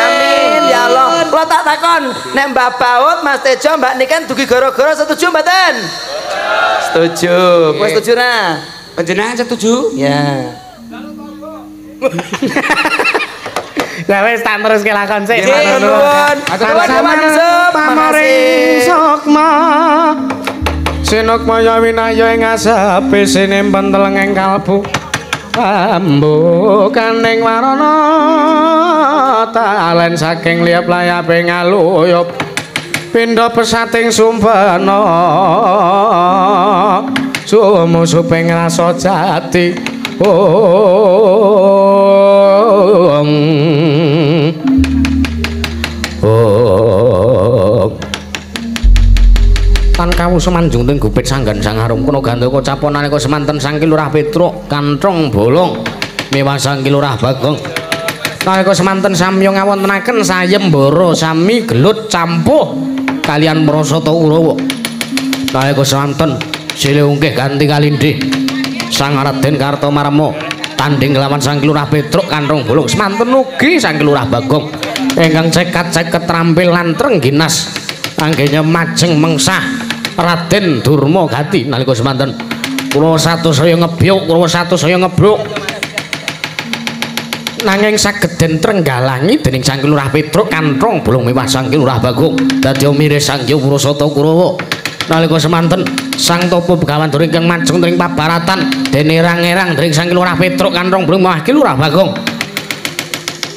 Amin ya Allah. Kula tak takon, nek Mbak Baut, Mas Tejo, Mbak Niken dugi gara-gara setuju mboten? Setuju. Kowe Nggih. setuju nah? Panjenengan setuju? Ya. Lah wis tak teruske lakon sik. Matur nuwun. Pamoring sukma. Sinuk maya winaya ing asepe sinempen telenging kalbu. Ambu kaning warana talen saking liap layape ngaluyup. Pindha pesating sumpena sumusuping rasa jati. Oh Kawu semanjung ting gupit sanggan sang harum. Kono gandoko caponan kok semanten sang kilurah Petruk kantrong bolong mewah sang kilurah Bagong. Nalika semanten samya ngawontenaken sayembara sami gelut campuh kalian Prasata Kurawa nalika semanten sile ungkih ganti kalindih sang Raden Kartomarma tanding nglawan sang kilurah Petruk kantrong bolong. Semanten ugi sang kilurah Bagong. Ingkang cekat-ceket trampil lan trengginas. Anggenya majeng mengsah Raden Durma Gati nalika semanten. Kula satu saya ngebyuk kula satu saya ngebruk nanging saged den trenggalangi dening Sang Lurah Petruk kantrong bolong mewah Sang Lurah Bagong dadi miris Sang Hyang Kurawa. Nalika semanten Sang Topo Begawan During ingkang majeng ing pabaratan dene erang-erang dening Sang Lurah Petruk kantrong bolong mewah Lurah Bagong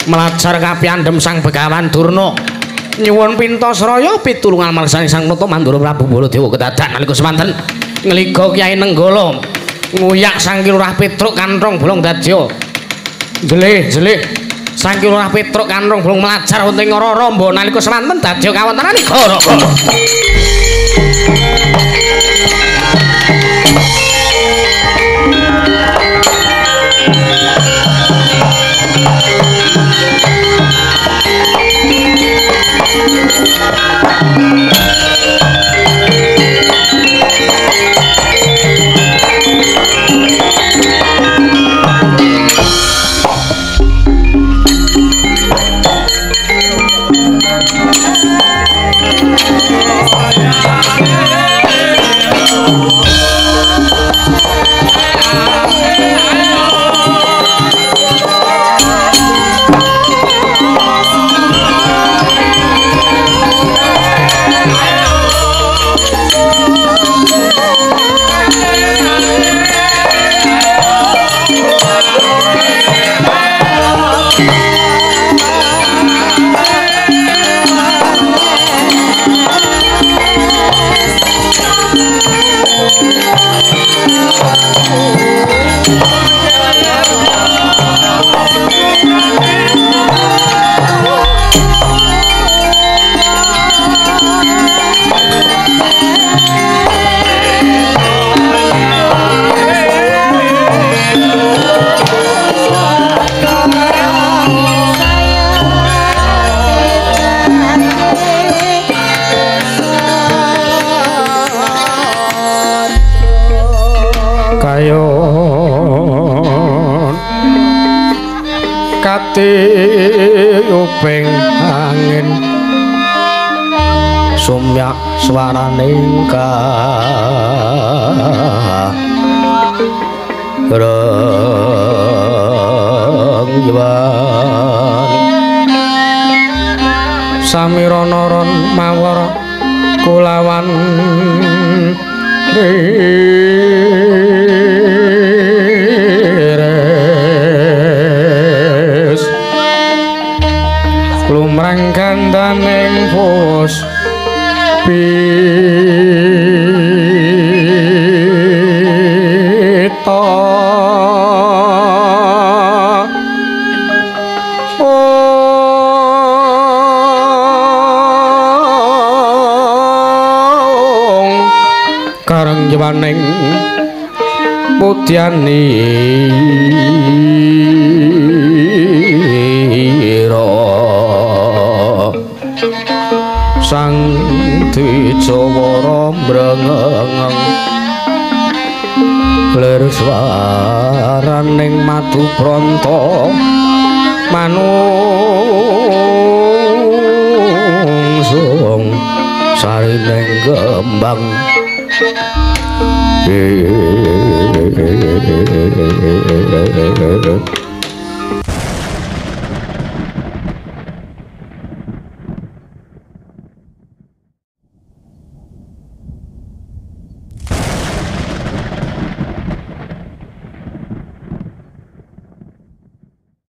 melajar kapiandhem Sang Begawan Durna nyuwun pintasraya pitulungan marsani Sang Nata Mandura Prabu Baladewa kedadak nalika semanten. Ngliga Kyai Nenggala nguyak Sang Lurah Petruk kantrong bolong dadya. Jelih jelih. Sang Lurah Petruk kantrong bolong melajar wonten ing ora ramba nalika semanten dadya kawontenan gara Thank. Ati uping angin. Sumyak swaraning ka renggiwan samirana mawar kulawan lumrang kandaning pos pita Ong kareng jewaning putyani sang dijawara mrengeng lir swaraning madu pranta manungsung sarining gembang